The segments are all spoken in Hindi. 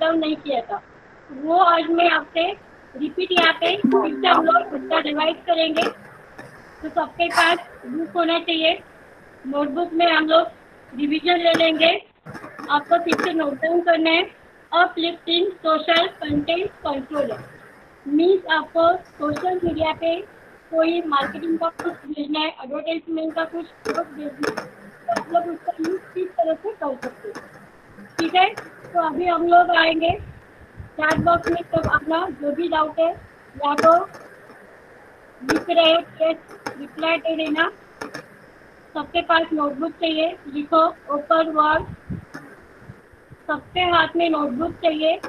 डाउन नहीं किया था। वो आज मैं आपसे रिपीट यहाँ पे से हम लोग उसका डिवाइड करेंगे। तो सबके पास बुक होना चाहिए। नोटबुक में हम लोग रिविजन ले लेंगे। आपको फिर से नोट डाउन करना है। Uplifting social content control means आपको सोशल मीडिया पे कोई मार्केटिंग का कुछ भेजना है एडवर्टाइजमेंट का कुछ कुछ भेजना है तो आप लोग उसका यूज़ किस तरह से कर सकते हैं? ठीक है? तो अभी हम लोग आएँगे चैट बॉक्स में तो अपना जो भी डाउट है, या तो लिख रहे रिप्लाई दे देना। सबके पास नोटबुक चाहिए, लिखो ओपन वर्ड सबके हाथ में नोटबुक चाहिए।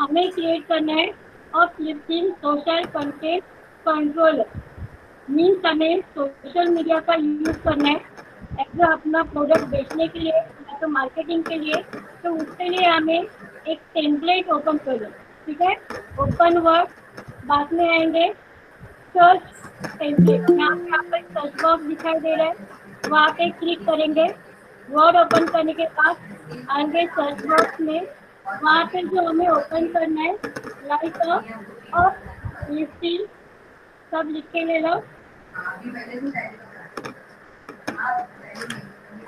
हमें क्रिएट करना है, और flipping social content control means हमें सोशल मीडिया का यूज़ करना है, ऐसा अपना प्रोडक्ट बेचने के लिए तो मार्केटिंग के लिए तो उसके लिए हमें एक टेम्पलेट ओपन करो, ठीक है? ओपन वर्ड बाद में आएँगे सर्च टेम्पलेट यहाँ पे आपको एक सर्च बॉक्स दिखाई दे रहा है। वहाँ पे क्लिक करेंगे। वर्ड ओपन करने के बाद आएँगे सर्च बॉक्स में। वहाँ पे जो हमें ओपन करना है लाइक और लिस्टिंग सब लिख के ले लो।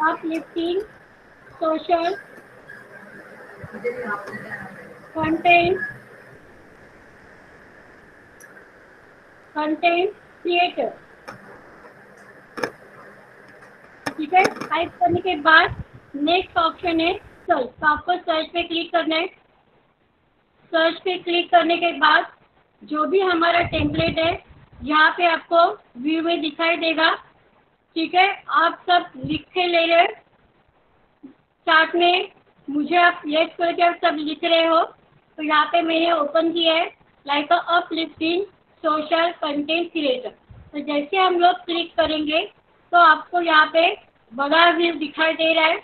आप lifting social content content creator ठीक है? टाइप करने के बाद नेक्स्ट ऑप्शन है सर्च तो आपको सर्च पे क्लिक करना है। सर्च पे क्लिक करने के बाद जो भी हमारा टेम्पलेट है, यहाँ पे आपको व्यू में दिखाई देगा। ठीक है? आप सब लिख के ले रहे साथ में मुझे आप यस करके आप सब लिख रहे हो। तो यहाँ पे मैंने ओपन किया है like a uplifting social content creator तो जैसे हम लोग क्लिक करेंगे तो आपको यहाँ पे बड़ा व्यू दिखाई दे रहा है।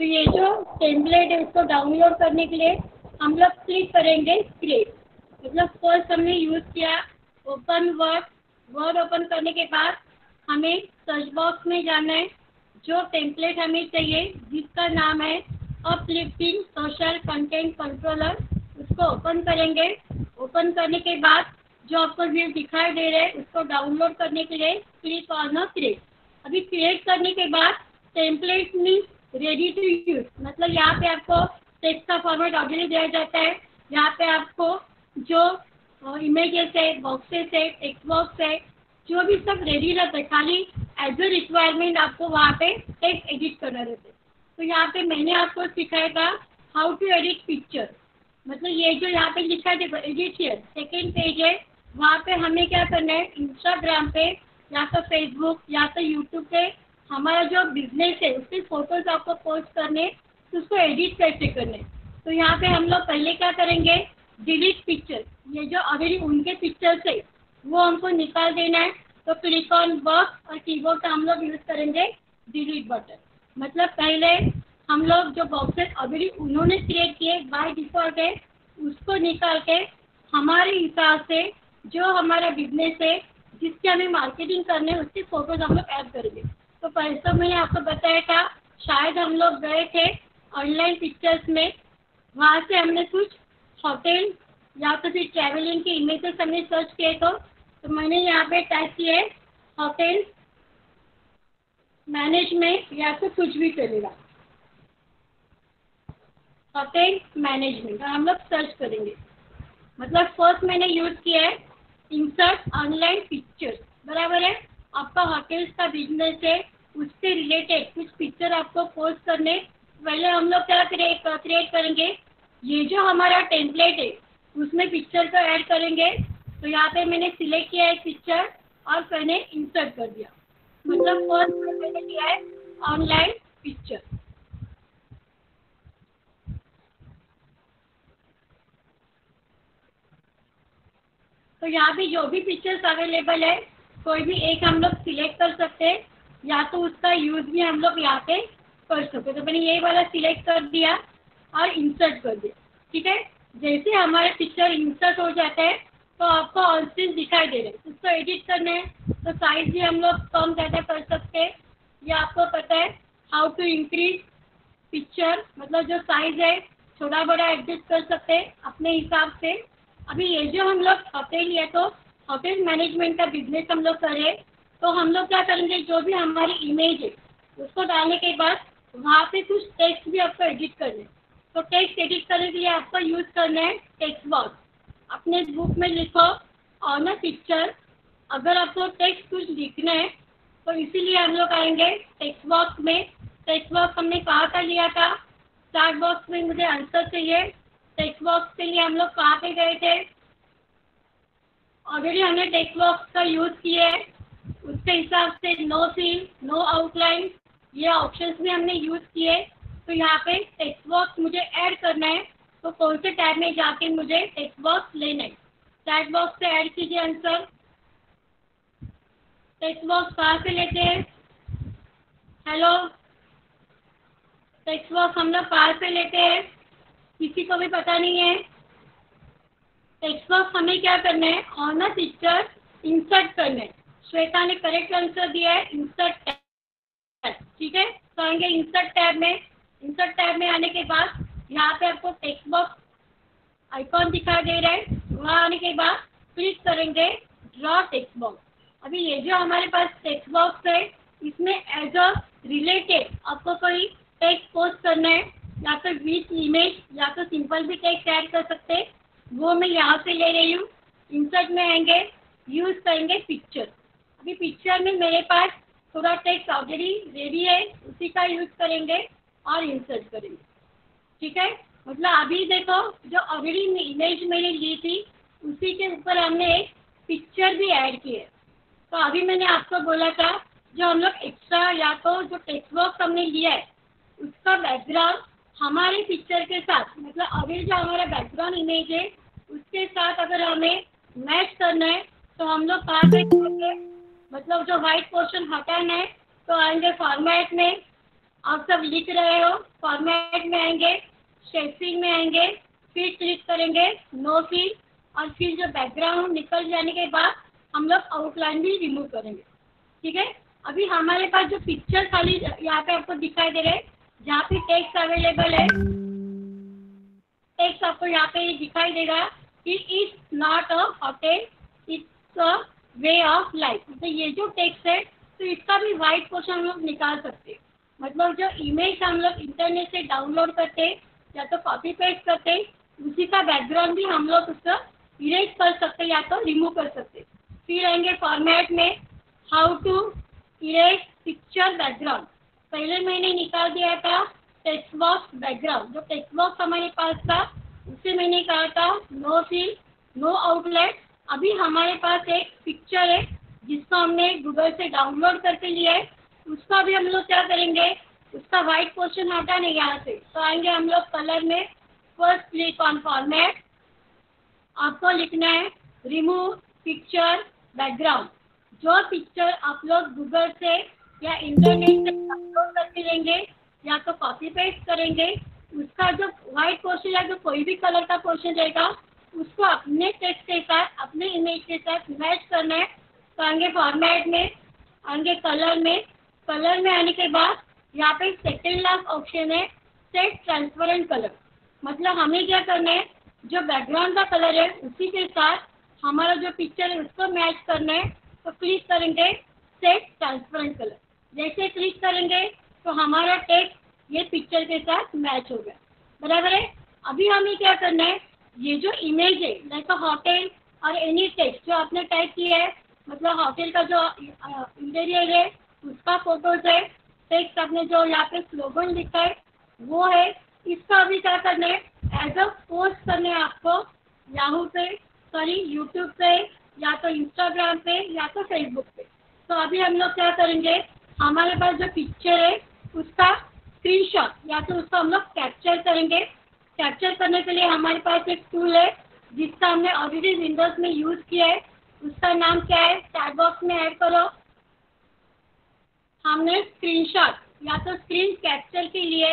तो ये जो टेम्पलेट है, उसको डाउनलोड करने के लिए हम लोग क्लिक करेंगे क्रिएट मतलब फ़र्स्ट हमने यूज़ किया ओपन वर्ड वर्ड ओपन करने के बाद हमें सर्च बॉक्स में जाना है। जो टेम्पलेट हमें चाहिए, जिसका नाम है अपलिफ्टिंग सोशल कंटेंट कंट्रोलर उसको ओपन करेंगे। ओपन करने के बाद जो आपको व्यू दिखाई दे रहे हैं, उसको डाउनलोड करने के लिए क्लिक ऑन क्रिएट अभी क्रिएट करने के बाद template means ready to use मतलब यहाँ पे आपको टेक्स्ट का फॉर्मेट ऑलरेडी दिया जाता है। यहाँ पे आपको जो इमेजेस है बॉक्सेस है टेक्स्ट बॉक्स है, जो भी सब रेडी रहता है, खाली एज अ रिक्वायरमेंट आपको वहाँ पे टेक्स्ट एडिट करना रहता है। तो यहाँ पे मैंने आपको सिखाया था हाउ टू एडिट पिक्चर मतलब ये जो यहाँ पे लिखा है, देखो एडिट हियर सेकेंड पेज है। वहाँ पे हमें क्या करना है? इंस्टाग्राम पे, या तो फेसबुक या तो यूट्यूब पे हमारा जो बिज़नेस है, उसके फ़ोटोज़ आपको पोस्ट करने तो उसको एडिट कैसे करने तो यहाँ पे हम लोग पहले क्या करेंगे? डिलीट पिक्चर ये जो अभी उनके पिक्चर्स है, वो हमको निकाल देना है। तो क्लिक ऑन बॉक्स और कीबोर्ड का हम लोग यूज़ करेंगे डिलीट बटन मतलब पहले हम लोग जो बॉक्सेस अभी उन्होंने क्रिएट किए बाय डिफ़ॉल्ट है, उसको निकाल के हमारे हिसाब से जो हमारा बिज़नेस है, जिसकी हमें मार्केटिंग करने है, उसकी फ़ोटोज़ हम लोग ऐड करेंगे. तो पहले मैंने आपको बताया था, शायद हम लोग गए थे ऑनलाइन पिक्चर्स में, वहाँ से हमने कुछ होटल या तो फिर ट्रैवलिंग के इमेजेस हमने सर्च किए तो तो मैंने यहाँ पे टाइप किया है होटल मैनेजमेंट या तो कुछ भी चलेगा होटल मैनेजमेंट हम लोग सर्च करेंगे। मतलब फ़र्स्ट मैंने यूज़ किया है इंसर्ट ऑनलाइन पिक्चर्स बराबर है? आपका होटल्स का बिज़नेस है, उससे रिलेटेड कुछ पिक्चर आपको पोस्ट करने, पहले हम लोग क्या क्रिएट करेंगे? ये जो हमारा टेम्पलेट है, उसमें पिक्चर को ऐड करेंगे। तो यहाँ पे मैंने सिलेक्ट किया है पिक्चर और मैंने इंसर्ट कर दिया। मतलब फ़र्स्ट मैंने किया है ऑनलाइन पिक्चर तो यहाँ पे जो भी पिक्चर्स अवेलेबल है, कोई भी एक हम लोग सिलेक्ट कर सकते हैं, या तो उसका यूज़ भी हम लोग यहाँ पे कर सकते तो मैंने ये वाला सिलेक्ट कर दिया और इंसर्ट कर दिया। ठीक है? जैसे हमारे पिक्चर इंसर्ट हो जाता है तो आपको ऑल्सिन दिखाई दे रहे हैं। उसको एडिट करना है। तो साइज़ भी हम लोग कम ज़्यादा कर सकते हैं। ये आपको पता है हाउ टू इंक्रीज पिक्चर मतलब जो साइज़ है छोटा बड़ा एडजस्ट कर सकते हैं अपने हिसाब से। अभी ये जो हम लोग होटल है तो होटल मैनेजमेंट का बिज़नेस हम लोग करें। तो हम लोग क्या करेंगे, जो भी हमारी इमेज है, उसको डालने के बाद वहाँ पे कुछ टेक्स्ट भी आपको एडिट करना है। तो टेक्स्ट एडिट करने के लिए आपको यूज़ करना है टेक्स्ट बॉक्स अपने बुक में लिखो और ना पिक्चर अगर आपको टेक्स्ट कुछ लिखना है तो इसीलिए हम लोग आएँगे टेक्स्ट बॉक्स में। टेक्स्ट बॉक्स हमने कहाँ का लिया था? चार्ट बॉक्स में मुझे आंसर चाहिए। टेक्स्ट बॉक्स के लिए हम लोग कहाँ पे गए थे? ऑलरेडी हमने टेक्स्ट बॉक्स का यूज़ किया है। उसके हिसाब से नो सील नो आउटलाइन ये ऑप्शंस भी हमने यूज़ किए। तो यहाँ पे टेक्स्ट बॉक्स मुझे ऐड करना है। तो कौन से टैब में जाके मुझे टेक्स्ट बॉक्स लेना है? चैट बॉक्स से ऐड कीजिए आंसर टेक्स्ट बॉक्स कहाँ से लेते हैं? हेलो टेक्स्ट बॉक्स हम लोग कहाँ से लेते हैं? किसी को भी पता नहीं है। टेक्स्ट बॉक्स हमें क्या करना है? ऑन अ पिक्चर इंसर्ट करना है। श्वेता ने करेक्ट आंसर दिया है इंसर्ट टैब ठीक है? तो आएँगे इंसर्ट टैब में। इंसर्ट टैब में आने के बाद यहाँ पे आपको टेक्स्ट बॉक्स आइकॉन दिखाई दे रहा है। वहाँ आने के बाद क्लिक करेंगे ड्रॉ टेक्स्ट बॉक्स अभी ये जो हमारे पास टेक्स्ट बॉक्स है, इसमें एज अ रिलेटेड आपको कोई टेक्स्ट पोस्ट करना है, या तो विथ इमेज या तो सिंपल भी टेक्स्ट ऐड कर सकते हैं। वो मैं यहाँ से ले रही हूँ। इंसर्ट में आएँगे यूज़ करेंगे पिक्चर अभी पिक्चर में मेरे पास थोड़ा टेक्स्ट ऑलरेडी रेडी है, उसी का यूज़ करेंगे और इंसर्ट करेंगे। ठीक है? मतलब अभी देखो, जो अगली इमेज मैंने ली थी, उसी के ऊपर हमने एक पिक्चर भी ऐड की है तो अभी मैंने आपको बोला था, जो हम लोग एक्स्ट्रा या तो जो टेक्स्ट बॉक्स हमने लिया है, उसका बैकग्राउंड हमारे पिक्चर के साथ मतलब अभी जो हमारा बैकग्राउंड इमेज है, उसके साथ अगर हमें मैच करना है तो हम लोग कहाँ पे मतलब जो व्हाइट पोर्शन हटाना है तो आएँगे फॉर्मेट में आप सब लिख रहे हो फॉर्मेट में आएँगे शेसिंग में आएँगे, फिर क्लिक करेंगे नो फिल और फिर जो बैकग्राउंड निकल जाने के बाद हम लोग आउटलाइन भी रिमूव करेंगे। ठीक है? अभी हमारे पास जो पिक्चर खाली यहाँ पे आपको दिखाई दे रहे हैं, जहाँ पे टेक्स्ट अवेलेबल है टेक्स्ट आपको यहाँ पे दिखाई देगा कि it's not a hotel it's a way of life तो ये जो टेक्स्ट है तो इसका भी वाइट पोर्शन हम लोग निकाल सकते हैं। मतलब जो इमेज हम लोग इंटरनेट से डाउनलोड करते, या तो कॉपी पेस्ट करते, उसी का बैकग्राउंड भी हम लोग उसको इरेज कर सकते या तो रिमूव कर सकते। फिर आएँगे फॉर्मेट में how to erase picture background पहले मैंने निकाल दिया था टेक्स्ट बॉक्स बैकग्राउंड जो टेक्स्ट बॉक्स हमारे पास था, उसे मैंने कहा था नो फिल नो आउटलेट अभी हमारे पास एक पिक्चर है, जिसको हमने गूगल से डाउनलोड करके लिया है। उसका भी हम लोग क्या करेंगे? उसका वाइट पोर्शन हटा नहीं, यहाँ से। तो आएँगे हम लोग कलर में फ़र्स्ट क्लिक ऑन फॉर्मेट आपको लिखना है रिमूव पिक्चर बैकग्राउंड जो पिक्चर आप लोग गूगल से या इंटरनेट से डाउनलोड करके लेंगे, या तो कॉपी पेस्ट करेंगे, उसका जो व्हाइट पोर्शन या जो कोई भी कलर का पोर्शन रहेगा, उसको अपने टेक्स्ट के साथ, अपने इमेज के साथ मैच करना है। तो आगे फॉर्मेट में आगे कलर में कलर में आने के बाद यहाँ पे सेकेंड लास्ट ऑप्शन है सेट ट्रांसपेरेंट कलर मतलब हमें क्या करना है, जो बैकग्राउंड का कलर है, उसी के साथ हमारा जो पिक्चर है, उसको मैच करना है तो क्लिक करेंगे सेट ट्रांसपेरेंट कलर जैसे क्लिक करेंगे तो हमारा टेक्स्ट ये पिक्चर के साथ मैच हो गया. बराबर है? अभी हमें क्या करना है, ये जो इमेज है लाइक होटल और एनी टेक्स्ट जो आपने टाइप किया है मतलब होटल का जो इंटीरियर है उसका फ़ोटोज़ है टेक्स्ट आपने जो यहाँ पे स्लोगन लिखा है, वो है, इसका अभी क्या करना है एज अ पोस्ट करने आपको याहू पे सॉरी यूट्यूब पे, या तो इंस्टाग्राम पे, या तो फेसबुक पे। तो अभी हम लोग क्या करेंगे, हमारे पास जो पिक्चर है, उसका स्क्रीनशॉट या तो उसको हम लोग कैप्चर करेंगे। कैप्चर करने के लिए हमारे पास एक टूल है, जिसका हमने ऑलरेडी विंडोज़ में यूज़ किया है। उसका नाम क्या है चैट बॉक्स में ऐड करो। हमने स्क्रीनशॉट या तो स्क्रीन कैप्चर के लिए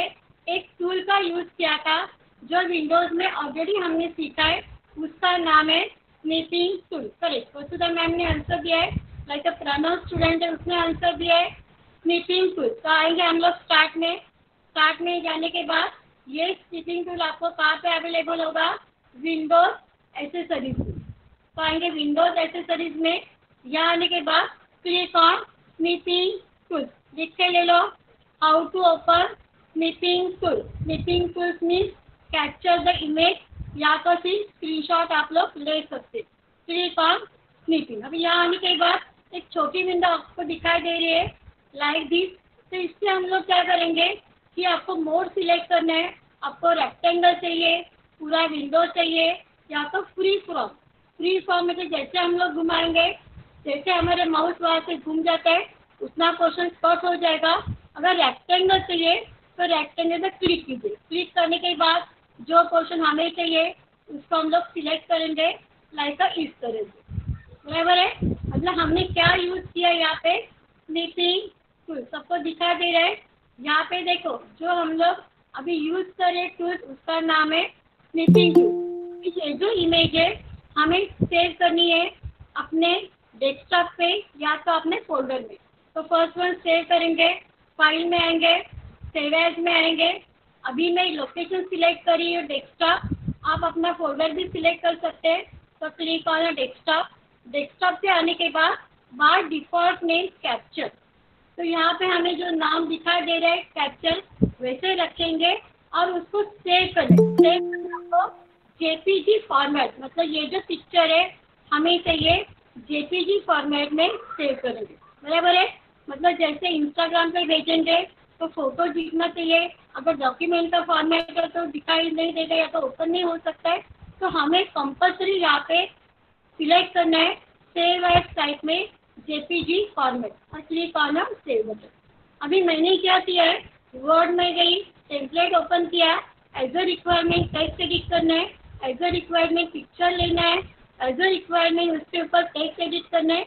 एक टूल का यूज़ किया था, जो विंडोज़ में ऑलरेडी हमने सीखा है। उसका नाम है snipping tool correct Vasudha ma'am ने आंसर दिया है। लाइक अ प्रणव स्टूडेंट है, उसने आंसर दिया है स्नीपिंग टूल तो आएँगे हम लोग स्टार्ट में। स्टार्ट में जाने के बाद ये स्टिचिंग टूल आपको कहाँ पे अवेलेबल होगा? विंडोज़ एसेसरीज में। तो आएँगे विंडोज़ एसेसरीज में। यहाँ आने के बाद क्लिक ऑन स्निपिंग टूल लिख के ले लो how to open snipping tool snipping tools means capture the image या तो फिर स्क्रीनशॉट आप लोग ले सकते क्लिक ऑन स्निपिंग अब यहाँ आने के बाद एक छोटी विंडो आपको दिखाई दे रही है. लाइक दिस तो इससे हम लोग क्या करेंगे कि आपको मोड सिलेक्ट करना है. आपको रेक्टेंगल चाहिए, पूरा विंडो चाहिए, या तो फ्री फॉर्म फ्री फॉर्म में तो जैसे हम लोग घुमाएँगे, जैसे हमारे माउस वहाँ से घूम जाता है उतना पोर्शन कट हो जाएगा। अगर रेक्टेंगल चाहिए तो रेक्टेंगल पर क्लिक कीजिए। क्लिक करने के बाद जो पोर्शन हमें चाहिए, उसको हम लोग सिलेक्ट करेंगे लाइक इस तरह से बराबर है? मतलब हमने क्या यूज़ किया यहाँ पे? स्लीपिंग टूल सबको दिखा दे रहा है। यहाँ पे देखो, जो हम लोग अभी यूज़ कर टूल उसका नाम है स्लीपिंग टूल ये जो इमेज है, हमें सेव करनी है अपने डेस्कटॉप पे या तो अपने फोल्डर में। तो फ़र्स्ट वन सेव करेंगे फ़ाइल में आएँगे सेव एज में आएँगे। अभी मैं लोकेशन सिलेक्ट करी हूँ डेस्कटॉप आप अपना फोल्डर भी सिलेक्ट कर सकते हैं। तो क्लिक ऑन डेस्कटॉप डेस्कटॉप से आने के बाद बार डिफ़ॉल्ट नेम कैप्चर तो यहाँ पे हमें जो नाम दिखाई दे रहा है कैप्चर वैसे रखेंगे और उसको सेव करें सेव जेपीजी फॉर्मेट मतलब ये जो पिक्चर है, हमें चाहिए जेपीजी फॉर्मेट में सेव करेंगे। बराबर है? मतलब जैसे इंस्टाग्राम पे भेजेंगे तो फ़ोटो दिखना चाहिए। अगर डॉक्यूमेंट का फॉर्मेट है तो दिखाई नहीं देगा या तो ओपन नहीं हो सकता है। तो हमें कंपल्सरी यहाँ पे सिलेक्ट करना है सेव एज टाइप में जेपीजी फॉर्मेट और क्लिक ऑन सेव बटन अभी मैंने क्या किया है? वर्ड में गई टेम्पलेट ओपन किया as a requirement text edit करना है। एज अ रिक्वायरमेंट पिक्चर लेना है। एज अ रिक्वायरमेंट उसके ऊपर टेक्स्ट एडिट करना है।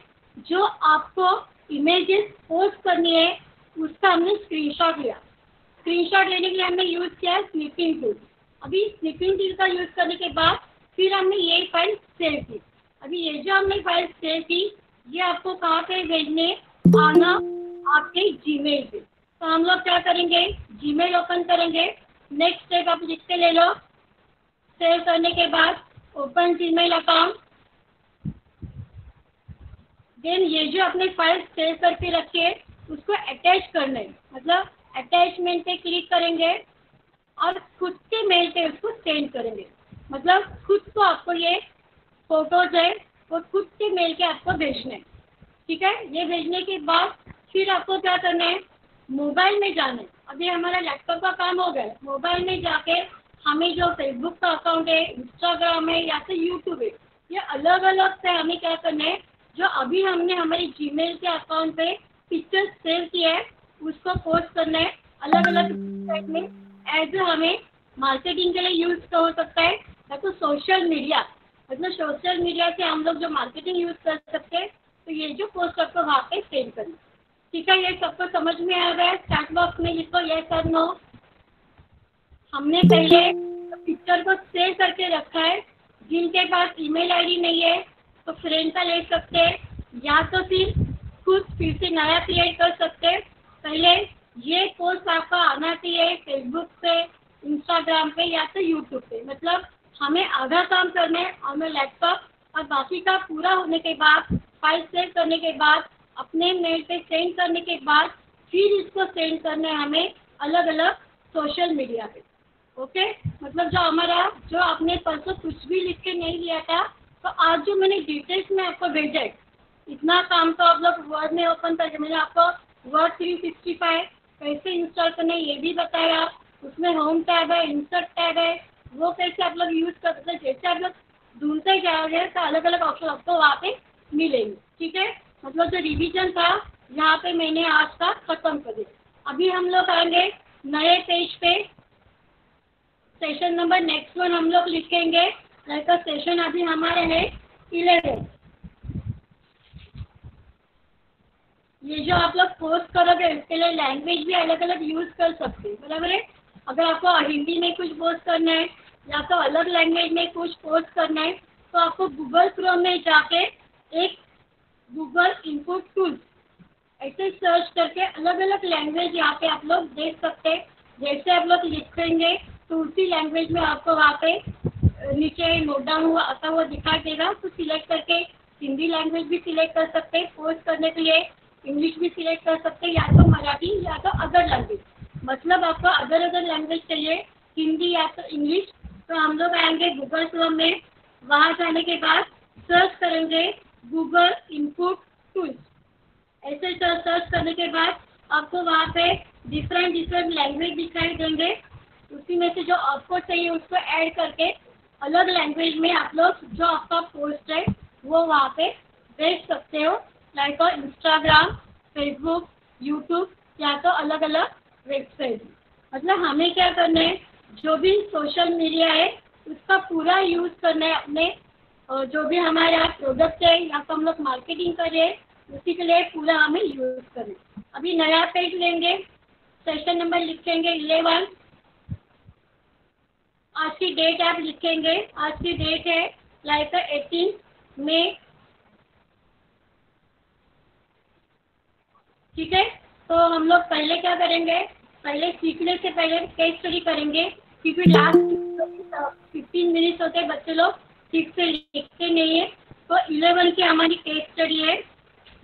जो आपको इमेजेस पोस्ट करनी है, उसका हमने स्क्रीनशॉट लिया। स्क्रीनशॉट लेने के लिए हमने यूज़ किया स्निपिंग टूल अभी स्निपिंग टूल का यूज़ करने के बाद फिर हमने ये फ़ाइल सेव की। अभी ये जो हमने फ़ाइल सेव की, ये आपको कहाँ पे भेजने आना आपके जीमेल पे। तो हम लोग क्या करेंगे? जीमेल ओपन करेंगे। नेक्स्ट स्टेप आप लिख के ले लो। सेव करने के बाद ओपन जीमेल अकाउंट देन ये जो अपने फ़ाइल सेव करके रखिए उसको अटैच करना है। मतलब अटैचमेंट पे क्लिक करेंगे और खुद के मेल पे उसको सेंड करेंगे। मतलब खुद को आपको ये फ़ोटोज़ है, वो खुद के मेल के आपको भेजने हैं। ठीक है? ये भेजने के बाद फिर आपको क्या करना है? मोबाइल में जाना है। अभी हमारा लैपटॉप का काम हो गया। मोबाइल में जाके हमें जो फेसबुक का अकाउंट है इंस्टाग्राम है, या फिर यूट्यूब है, ये अलग अलग से हमें क्या करना है? जो अभी हमने हमारे जीमेल के अकाउंट पे पिक्चर सेव किया है उसको पोस्ट करना है। अलग अलग में एज हमें मार्केटिंग के लिए यूज़ हो सकता है या तो सोशल मीडिया मतलब सोशल मीडिया से हम लोग जो मार्केटिंग यूज़ कर सकते हैं तो ये जो पोस्ट आपको वहाँ पे सेंड करना ठीक है ये सबको समझ में आ गया चैट बॉक्स में लिखो ये कर नो हमने पहले पिक्चर को सेव करके रखा है। जिनके पास ईमेल आईडी नहीं है तो फ्रेंड का ले सकते हैं, या तो फिर खुद फिर से नया क्रिएट कर सकते हैं। पहले ये कोर्स आपका आना चाहिए फेसबुक पे इंस्टाग्राम पे, या तो यूट्यूब पे। मतलब हमें आधा काम करना और मैं लैपटॉप और बाकी का पूरा होने के बाद फ़ाइल सेव करने के बाद, अपने मेल पे सेंड करने के बाद, फिर इसको सेंड करना हमें अलग अलग सोशल मीडिया पे। ओके मतलब जो हमारा, जो आपने परसों कुछ भी लिख के नहीं लिया था तो आज जो मैंने डिटेल्स में आपको भेजा है, इतना काम तो आप लोग वर्ड में ओपन करके, मैंने आपको वर्ड थ्री सिक्सटी फाइव कैसे इंस्टॉल करना है ये भी बताया, उसमें होम टैब है इंसर्ट टैब है, वो कैसे आप लोग यूज़ कर सकते हैं, जैसे आप लोग ढूंढते जाओगे तो अलग अलग ऑप्शन आपको वहाँ पे मिलेंगे, ठीक है? मतलब जो रिविजन था, यहाँ पे मैंने आज का खत्म कर दिया। अभी हम लोग आएँगे नए पेज पे सेशन नंबर नेक्स्ट वन हम लोग लिखेंगे। लाइक सेशन अभी हमारे है इलेवन ये जो आप लोग पोस्ट करोगे, इसके लिए लैंग्वेज भी अलग अलग यूज़ कर सकते हैं, बराबर है? अगर आपको हिंदी में कुछ पोस्ट करना है, या तो अलग लैंग्वेज में कुछ पोस्ट करना है तो आपको गूगल क्रोम में जाके एक गूगल इनपुट टूल ऐसे सर्च करके अलग अलग लैंग्वेज यहाँ पे आप लोग देख सकते हैं। जैसे आप लोग लिखेंगे तो उसी लैंग्वेज में आपको वहाँ पे नीचे नोट डाउन हुआ आता हुआ दिखाई देगा तो सिलेक्ट करके हिंदी लैंग्वेज भी सिलेक्ट कर सकते हैं पोस्ट करने के लिए इंग्लिश भी सिलेक्ट कर सकते हैं, या तो मराठी, या तो अदर लैंग्वेज मतलब आपको अदर अदर लैंग्वेज चाहिए, हिंदी या तो इंग्लिश तो हम लोग आएँगे गूगल क्रोम में, वहाँ जाने के बाद सर्च करेंगे गूगल इनपुट टूल्स ऐसे सर्च करने के बाद आपको वहाँ पे डिफरेंट डिफरेंट लैंग्वेज दिखाई देंगे. उसी में से जो आपको चाहिए उसको ऐड करके अलग लैंग्वेज में आप लोग जो आपका पोस्ट है, वो वहाँ पे भेज सकते हो। लाइक इंस्टाग्राम फेसबुक यूट्यूब या तो अलग अलग वेबसाइट मतलब हमें क्या करना है, जो भी सोशल मीडिया है, उसका पूरा यूज़ करना है अपने। जो भी हमारे यहाँ प्रोडक्ट है, या तो हम लोग मार्केटिंग कर रहे हैं, उसी के लिए पूरा हमें यूज़ करना है। अभी नया पेज लेंगे सेशन नंबर लिखेंगे इलेवन आज की डेट आप लिखेंगे। आज की डेट है लाइक एटीन मे ठीक है? तो हम लोग पहले क्या करेंगे? पहले सीखने से पहले केस स्टडी करेंगे। क्योंकि लास्ट फिफ्टीन मिनट्स होते हैं बच्चे लोग, ठीक से लिखते नहीं है। तो इलेवन की हमारी केस स्टडी है।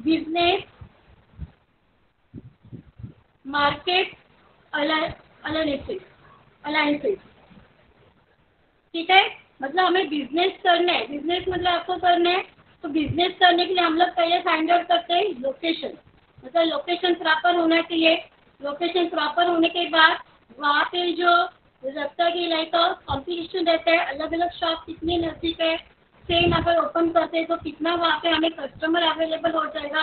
बिज़नेस मार्केट अलाइंसेस अलाइंसेस ठीक है? मतलब हमें बिज़नेस करना है। बिज़नेस मतलब आपको करना है। तो बिज़नेस करने के लिए हम लोग पहले फाइंड आउट करते हैं लोकेशन मतलब लोकेशन प्रॉपर होना चाहिए। लोकेशन प्रॉपर होने के बाद वहाँ पे जो की लाइक कॉम्पिटिशन रहता है अलग अलग शॉप कितनी नज़दीक है सेम अगर ओपन करते हैं तो कितना वहाँ पे हमें कस्टमर अवेलेबल हो जाएगा।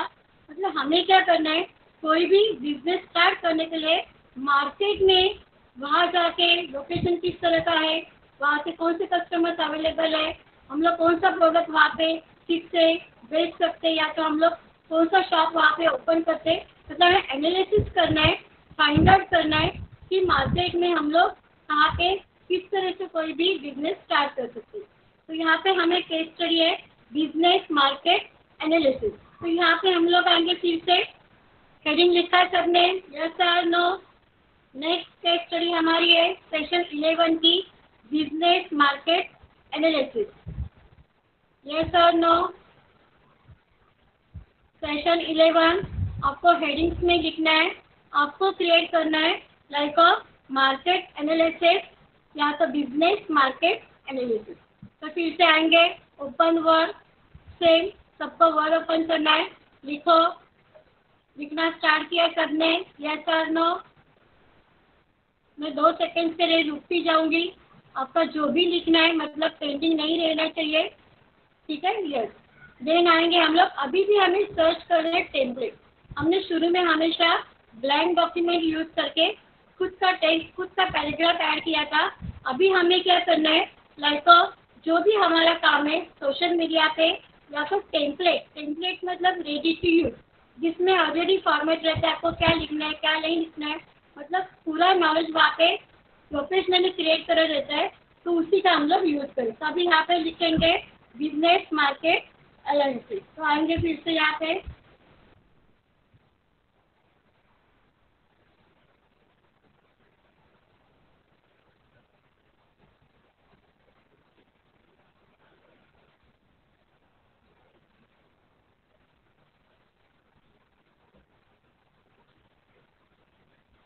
मतलब हमें क्या करना है? कोई भी बिज़नेस स्टार्ट करने के लिए मार्केट में वहाँ जाके लोकेशन किस तरह का है वहाँ से कौन से कस्टमर्स अवेलेबल है? हम लोग कौन सा प्रोडक्ट वहाँ पे ठीक से बेच सकते हैं? या तो हम लोग कौन सा शॉप वहाँ पे ओपन करते मतलब हमें एनालिसिस करना है फाइंड आउट करना है कि मार्केट में हम लोग कहाँ पे किस तरह से कोई भी बिज़नेस स्टार्ट कर सकते हैं। तो यहाँ पे हमें केस स्टडी है बिज़नेस मार्केट एनालिसिस तो यहाँ पे हम लोग आएँगे फिर से। हेडिंग लिखा है सबने। Yes or no next case study हमारी है सेशन इलेवन की। बिज़नेस मार्केट एनालिसिस यस और नो सेशन इलेवन आपको हेडिंग्स में लिखना है, आपको क्रिएट करना है लाइक अ मार्केट एनालिसिस या तो बिज़नेस मार्केट एनालिसिस तो फिर से आएँगे ओपन वर्ड सेम सबको वर्ड ओपन करना है, लिखो। लिखना स्टार्ट किया करने यस और नो मैं दो सेकंड लिए रुकती जाऊँगी। आपका जो भी लिखना है मतलब पेंटिंग नहीं रहना चाहिए। ठीक है? यस देन आएँगे हम लोग। अभी भी हमें सर्च कर रहे हैं टेम्पलेट हमने शुरू में हमेशा ब्लैंक डॉक्यूमेंट यूज़ करके खुद का टेक्स्ट खुद का पैराग्राफ ऐड किया था। अभी हमें क्या करना है? लाइक जो भी हमारा काम है सोशल मीडिया पे या फिर टेम्पलेट टेम्पलेट मतलब रेडी टू यूज़ जिसमें ऑलरेडी फॉर्मेट रहता है, आपको क्या लिखना है, क्या नहीं लिखना है। मतलब पूरा नॉलेज वहाँ पे प्रोफेशनली क्रिएट करा रहता है तो उसी का हम लोग यूज़ करें। तो अभी यहाँ पे लिखेंगे बिज़नेस मार्केट एल तो आएँगे फिर से यहाँ पे।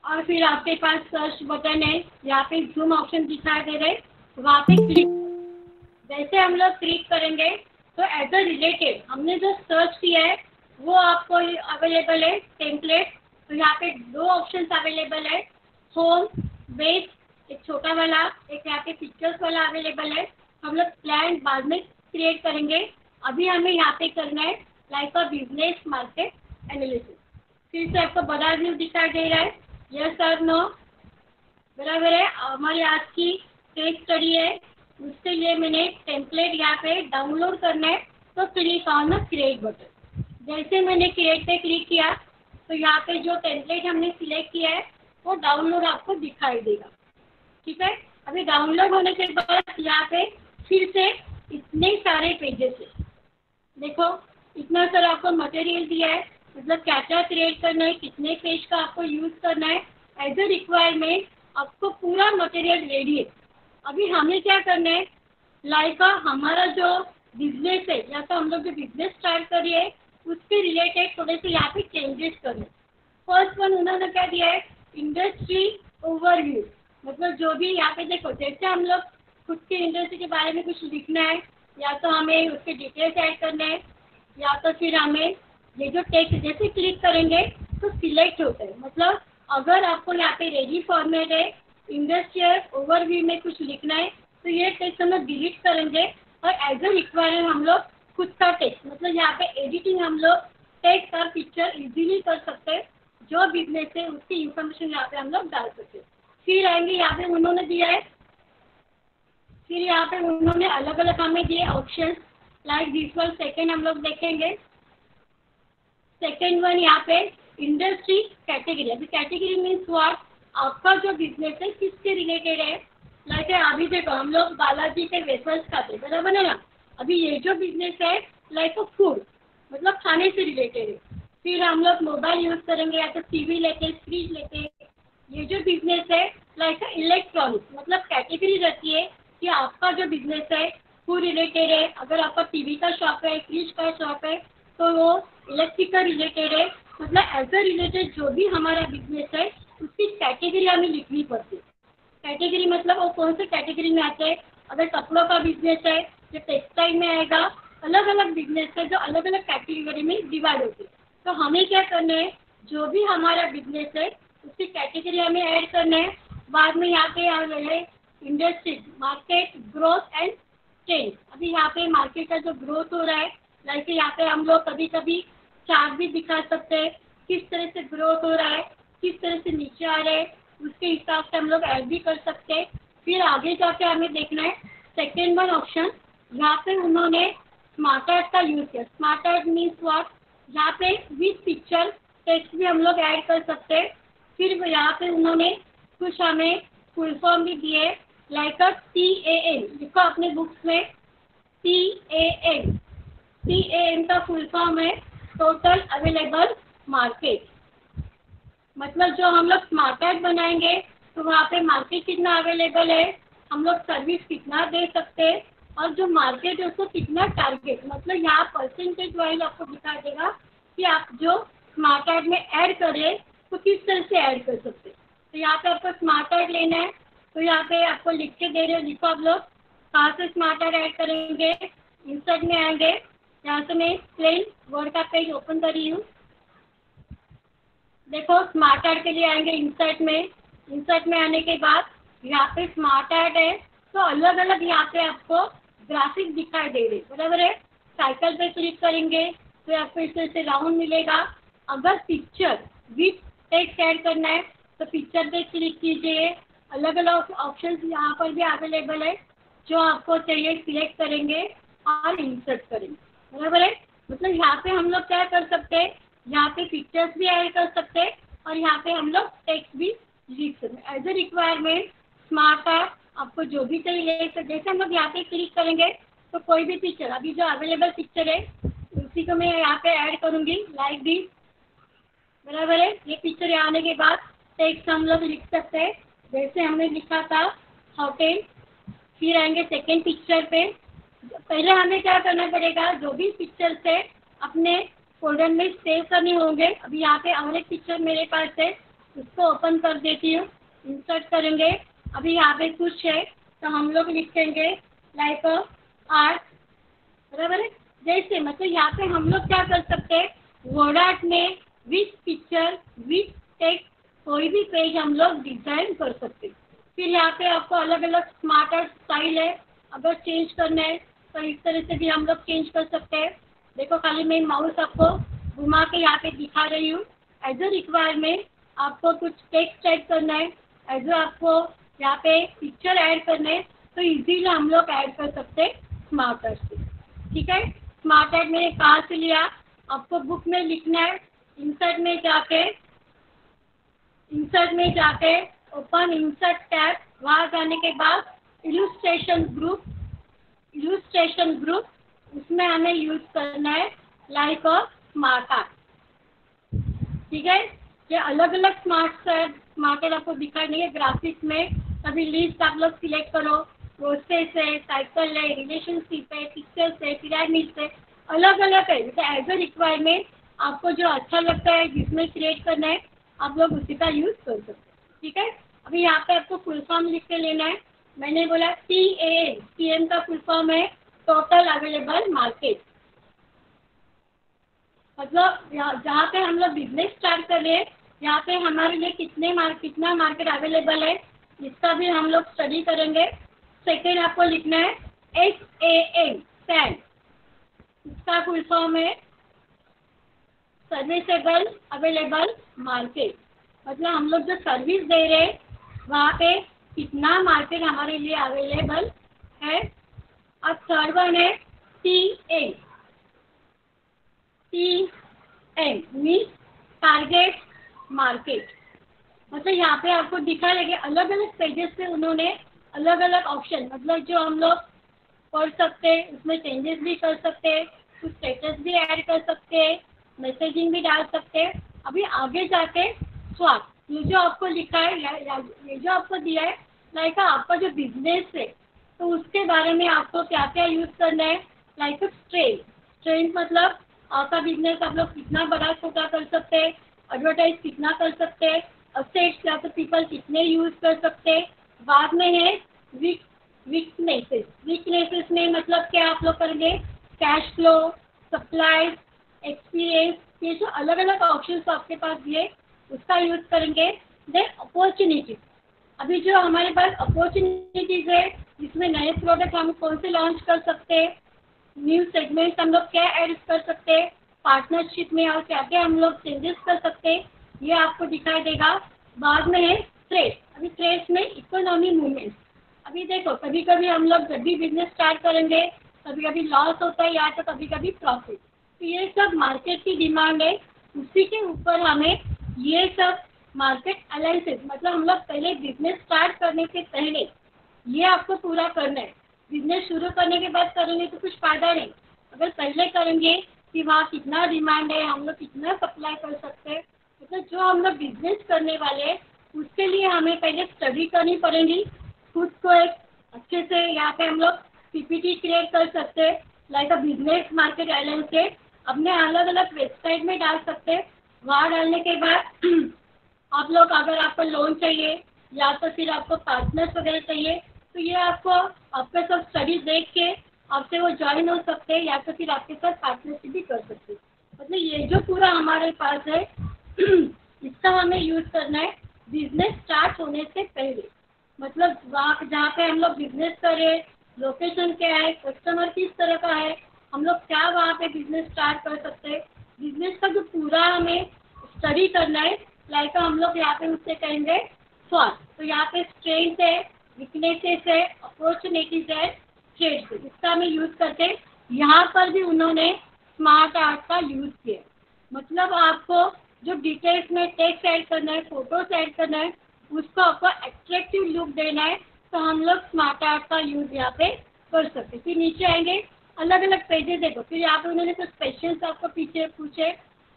और फिर आपके पास सर्च बटन है, यहाँ पे जूम ऑप्शन दिखाई दे रहे वहाँ पे क्लिक जैसे हम लोग क्लिक करेंगे तो एज अ रिलेटेड हमने जो सर्च किया है, वो आपको अवेलेबल है टेम्पलेट तो यहाँ पे दो ऑप्शन अवेलेबल है होम बेस एक छोटा वाला, एक यहाँ पे पिक्चर्स वाला अवेलेबल है हम लोग प्लान बाद में क्रिएट करेंगे, अभी हमें यहाँ पे करना है like a business market analysis फिर से आपको बड़ा व्यू दिखाई दे रहा है यस सर नो बराबर है, हमारी आज की केस स्टडी है। उसके लिए मैंने टेम्पलेट यहाँ पे डाउनलोड करना है तो click on the create button जैसे मैंने क्रिएट पे क्लिक किया तो यहाँ पे जो टेम्पलेट हमने सिलेक्ट किया है, वो डाउनलोड आपको दिखाई देगा। ठीक है? अभी डाउनलोड होने के बाद यहाँ पे फिर से इतने सारे पेजेस है। देखो, इतना सारा आपको मटेरियल दिया है मतलब क्या क्या क्रिएट करना है, कितने पेज का आपको यूज़ करना है एज अ रिक्वायरमेंट आपको पूरा मटेरियल रेडी है। अभी हमें क्या करना है लाइक हमारा जो बिज़नेस है, या तो हम लोग जो बिज़नेस स्टार्ट करिए उसके रिलेटेड थोड़े से यहाँ पे चेंजेस करें फ़र्स्ट वन उन्होंने क्या दिया है इंडस्ट्री ओवरव्यू मतलब जो भी यहाँ पे देखो, जैसे हम लोग खुद की इंडस्ट्री के बारे में कुछ लिखना है, या तो हमें उसके डिटेल्स ऐड करना है, या तो फिर हमें ये जो टेक्स्ट जैसे क्लिक करेंगे तो सिलेक्ट होता है मतलब अगर आपको यहाँ पे रेडी फॉर्मेट है इंडस्ट्रियल ओवरव्यू में कुछ लिखना है तो ये टेक्स्ट हम लोग डिलीट करेंगे। और एज अ रिक्वायरमेंट हम लोग खुद का टेक्स्ट मतलब यहाँ पे एडिटिंग हम लोग टेक्स्ट और पिक्चर इजीली कर सकते हैं। जो बिज़नेस है, उसकी इंफॉर्मेशन यहाँ पे हम लोग डाल सकते हैं। फिर आएँगे यहाँ पे उन्होंने दिया है। फिर यहाँ पे उन्होंने अलग अलग हमें दिए option like this one second हम लोग देखेंगे। सेकेंड वन यहाँ पे इंडस्ट्री कैटेगरी अभी कैटेगरी मीन्स व्हाट आपका जो बिज़नेस है किसके रिलेटेड है? लाइक अभी देखो, हम लोग बालाजी के वेफर्स खाते बराबर है ना? अभी ये जो बिज़नेस है लाइक फ़ूड मतलब खाने से रिलेटेड है। फिर हम लोग मोबाइल यूज़ करेंगे, या तो टीवी लेते हैं फ्रिज लेते। हैं ये जो बिज़नेस है लाइक इलेक्ट्रॉनिक्स मतलब कैटेगरी रहती है कि आपका जो बिज़नेस है फ़ूड रिलेटेड है। अगर आपका टीवी का शॉप है फ्रिज का शॉप है तो वो इलेक्ट्रिकल रिलेटेड है। मतलब एज अ रिलेटेड जो भी हमारा बिज़नेस है, उसकी कैटेगरी हमें लिखनी पड़ती है। कैटेगरी मतलब वो कौन से कैटेगरी में आते हैं? अगर कपड़ों का बिज़नेस है, जो टेक्सटाइल में आएगा अलग अलग बिज़नेस है जो अलग अलग कैटेगरी में डिवाइड होती है। तो हमें क्या करना है? जो भी हमारा बिज़नेस है, उसकी कैटेगरी हमें ऐड करना है। बाद में यहाँ पे आ गए industry market growth and change अभी यहाँ पे मार्केट का जो ग्रोथ हो रहा है लाइक यहाँ पे हम लोग कभी कभी चार्ट भी दिखा सकते हैं, किस तरह से ग्रोथ हो रहा है, किस तरह से नीचे आ रहा है, उसके हिसाब से हम लोग ऐड भी कर सकते हैं। फिर आगे जाके हमें देखना है सेकेंड वन ऑप्शन यहाँ पे उन्होंने स्मार्ट आर्ट का यूज़ किया। स्मार्ट आर्ट मीन्स वॉट यहाँ पे विथ पिक्चर टेक्स्ट भी हम लोग ऐड कर सकते हैं। फिर यहाँ पे उन्होंने कुछ हमें फुल फॉर्म भी दिए like a T A N देखो अपने बुक्स में T A N T A N का फुल फॉर्म है टोटल अवेलेबल मार्केट मतलब जो हम लोग स्मार्ट बनाएँगे तो वहाँ पे मार्केट कितना अवेलेबल है, हम लोग सर्विस कितना दे सकते हैं, और जो मार्केट है उसको कितना टारगेट मतलब यहाँ परसेंटेज वाइज आपको दिखा देगा कि आप जो स्मार्ट कार्ड में ऐड करें तो किस तरह से ऐड कर सकते तो यहाँ पे आपको स्मार्ट कार्ड लेना है तो यहाँ पे आपको लिख के दे रहे हो, लिखो आप लोग, कहाँ से स्मार्ट कार्ड ऐड करेंगे इंसर्ट में आएँगे यहाँ से मैं प्लेन वर्ड का पेज ओपन कर रही हूँ देखो स्मार्ट कार्ड के लिए आएँगे इंसर्ट में। इंसर्ट में आने के बाद यहाँ पे स्मार्ट कार्ड है। तो अलग अलग यहाँ पे आपको ग्राफिक दिखाई दे रहे बराबर है? साइकिल पे क्लिक करेंगे तो आपको इस तरह से राउंड मिलेगा। अगर पिक्चर विथ टेक्स्ट ऐड करना है तो पिक्चर पे क्लिक कीजिए। अलग अलग ऑप्शन यहाँ पर भी अवेलेबल है, जो आपको चाहिए सिलेक्ट करेंगे और इंसर्ट करेंगे। बराबर है मतलब यहाँ पे हम लोग क्या कर सकते हैं? यहाँ पे पिक्चर्स भी ऐड कर सकते हैं और यहाँ पे हम लोग टेक्स्ट भी लिख सकते हैं। As a requirement smart app आपको जो भी चाहिए तो जैसे हम लोग यहाँ पे क्लिक करेंगे तो कोई भी पिक्चर अभी जो अवेलेबल पिक्चर है, उसी को मैं यहाँ पे ऐड करूँगी लाइक दिस बराबर है? ये पिक्चर आने के बाद टेक्स्ट हम लोग लिख सकते हैं। जैसे हमने लिखा था होटेल फिर आएँगे सेकेंड पिक्चर पे। पहले हमें क्या करना पड़ेगा? जो भी पिक्चर है अपने फोल्डर में सेव करने होंगे। अभी यहाँ पे और एक पिक्चर मेरे पास है, उसको ओपन कर देती हूँ। इंसर्ट करेंगे। अभी यहाँ पे कुछ है तो हम लोग लिखेंगे लाइक आर्ट बराबर है? जैसे मतलब यहाँ पे हम लोग क्या कर सकते हैं? वर्ड आर्ट में विथ पिक्चर विथ टेक्स्ट कोई भी पेज हम लोग डिज़ाइन कर सकते हैं। फिर यहाँ पे आपको अलग अलग स्मार्ट आर्ट स्टाइल है। अगर चेंज करना है तो इस तरह से भी हम लोग चेंज कर सकते हैं। देखो, खाली मैं माउस आपको घुमा के यहाँ पे दिखा रही हूँ। एज अ रिक्वायरमेंट आपको कुछ टेक्स्ट ऐड करना है। एज आपको यहाँ पे पिक्चर ऐड करना है। तो इजीली हम लोग ऐड कर सकते हैं स्मार्ट आर्ट से। ठीक है? स्मार्ट आर्ट मैंने कहाँ से लिया? आपको बुक में लिखना है। इंसर्ट में जाके इंसर्ट में जाके ओपन इंसर्ट टैब वहाँ जाने के बाद इलुस्ट्रेशन ग्रुप इलुस्ट्रेशन ग्रुप उसमें हमें यूज़ करना है लाइक और स्मार्ट आर्ट ठीक है? ये अलग अलग स्मार्ट मार्केट आपको दिखाई नहीं है ग्राफिक्स में। अभी लिस्ट आप लोग सिलेक्ट करो प्रोसेस है साइकिल है रिलेशनशिप है पिक्चर्स है पिरामिड है अलग अलग है। जैसे एज अ रिक्वायरमेंट आपको जो अच्छा लगता है, जिसमें क्रिएट करना है, आप लोग उसी का यूज़ कर सकते हैं। ठीक है? अभी यहाँ पे आपको फुल फॉर्म लिख के लेना है। मैंने बोला, सी ए, सी एम का फुल फॉर्म है टोटल अवेलेबल मार्केट मतलब जहाँ पे हम लोग बिज़नेस स्टार्ट कर रहे हैं, यहाँ पे हमारे लिए कितने मार्क कितना मार्केट अवेलेबल है, इसका भी हम लोग स्टडी करेंगे। सेकेंड आपको लिखना है एस ए एन सैन इसका फुल फॉर्म है सर्विसेबल अवेलेबल मार्केट मतलब हम लोग जो सर्विस दे रहे हैं, वहाँ पे कितना मार्केट हमारे लिए अवेलेबल है। और थर्ड वन है T M T N means target market मतलब यहाँ पे आपको दिखा लगे अलग अलग पेजेस पे उन्होंने अलग अलग ऑप्शन मतलब जो हम लोग पढ़ सकते हैं उसमें चेंजेस भी कर सकते हैं कुछ स्टेटस भी ऐड कर सकते हैं मैसेजिंग भी डाल सकते। हैं अभी आगे जाके स्वाद ये जो आपको लिखा है ये जो आपको दिया है लाइक आपका जो बिज़नेस है तो उसके बारे में आपको क्या क्या यूज़ करना है लाइक स्ट्रेंथ स्ट्रेंथ मतलब आपका बिज़नेस आप लोग कितना बड़ा छोटा कर सकते हैं एडवर्टाइज कितना कर सकते हैं या तो पीपल कितने यूज़ कर सकते हैं, बाद में है वीक वीकनेसेस वीकनेसेस में मतलब क्या आप लोग करेंगे? कैश फ्लो सप्लाईज एक्सपीरियंस ये जो अलग अलग ऑप्शन आपके पास दिए उसका यूज़ करेंगे देन अपॉर्चुनिटी अभी जो हमारे पास अपॉर्चुनिटीज़ है, जिसमें नए प्रोडक्ट हम कौन से लॉन्च कर सकते हैं न्यू सेगमेंट हम लोग क्या ऐड कर सकते हैं पार्टनरशिप में और क्या क्या हम लोग चेंजेस कर सकते हैं, ये आपको दिखाई देगा। बाद में है ट्रेड अभी ट्रेड में इकोनॉमी मूवमेंट अभी देखो कभी कभी हम लोग जब भी बिज़नेस स्टार्ट करेंगे कभी कभी लॉस होता है या तो कभी कभी प्रॉफिट तो ये सब मार्केट की डिमांड है। उसी के ऊपर हमें ये सब मार्केट अलाइंसेस मतलब हम लोग पहले बिज़नेस स्टार्ट करने से पहले ये आपको पूरा करना है। बिज़नेस शुरू करने के बाद करेंगे तो कुछ फ़ायदा नहीं। अगर पहले करेंगे कि वहाँ कितना डिमांड है, हम लोग कितना सप्लाई कर सकते हैं मतलब जो हम लोग बिज़नेस करने वाले हैं, उसके लिए हमें पहले स्टडी करनी पड़ेगी। खुद को एक अच्छे से यहाँ पे हम लोग पीपीटी क्रिएट कर सकते हैं लाइक अ बिज़नेस मार्केट से अपने अलग अलग वेबसाइट में डाल सकते हैं वहाँ डालने के बाद आप लोग अगर आपको लोन चाहिए, या तो फिर आपको पार्टनर्स वगैरह चाहिए तो ये आपको आपका सब स्टडी देख के आपसे वो ज्वाइन हो सकते हैं, या तो फिर आपके साथ पार्टनरशिप भी कर सकते हैं। मतलब ये जो पूरा हमारे पास है, इसका हमें यूज़ करना है बिज़नेस स्टार्ट होने से पहले। मतलब वहाँ जहाँ पे हम लोग बिज़नेस करें लोकेशन क्या है कस्टमर किस तरह का है, हम लोग क्या वहाँ पे बिज़नेस स्टार्ट कर सकते हैं बिज़नेस का जो पूरा हमें स्टडी करना है लाइक हम लोग यहाँ पे उससे कहेंगे स्वाद तो यहाँ पे स्ट्रेंथ है वीकनेसेस है अपॉर्चुनिटीज़ है ट्रेड इसका हमें यूज़ करके यहाँ पर भी उन्होंने स्मार्ट आर्ट का यूज़ किया मतलब आपको जो डिटेल्स में टेक्स्ट ऐड करना है फ़ोटोज़ ऐड करना है, उसको आपको एट्रैक्टिव लुक देना है तो हम लोग स्मार्ट आर्ट का यूज़ यहाँ पे कर सकते फिर नीचे आएँगे अलग अलग पेजेस देखो। फिर यहाँ पे उन्होंने कुछ क्वेश्चन आपको पीछे पूछे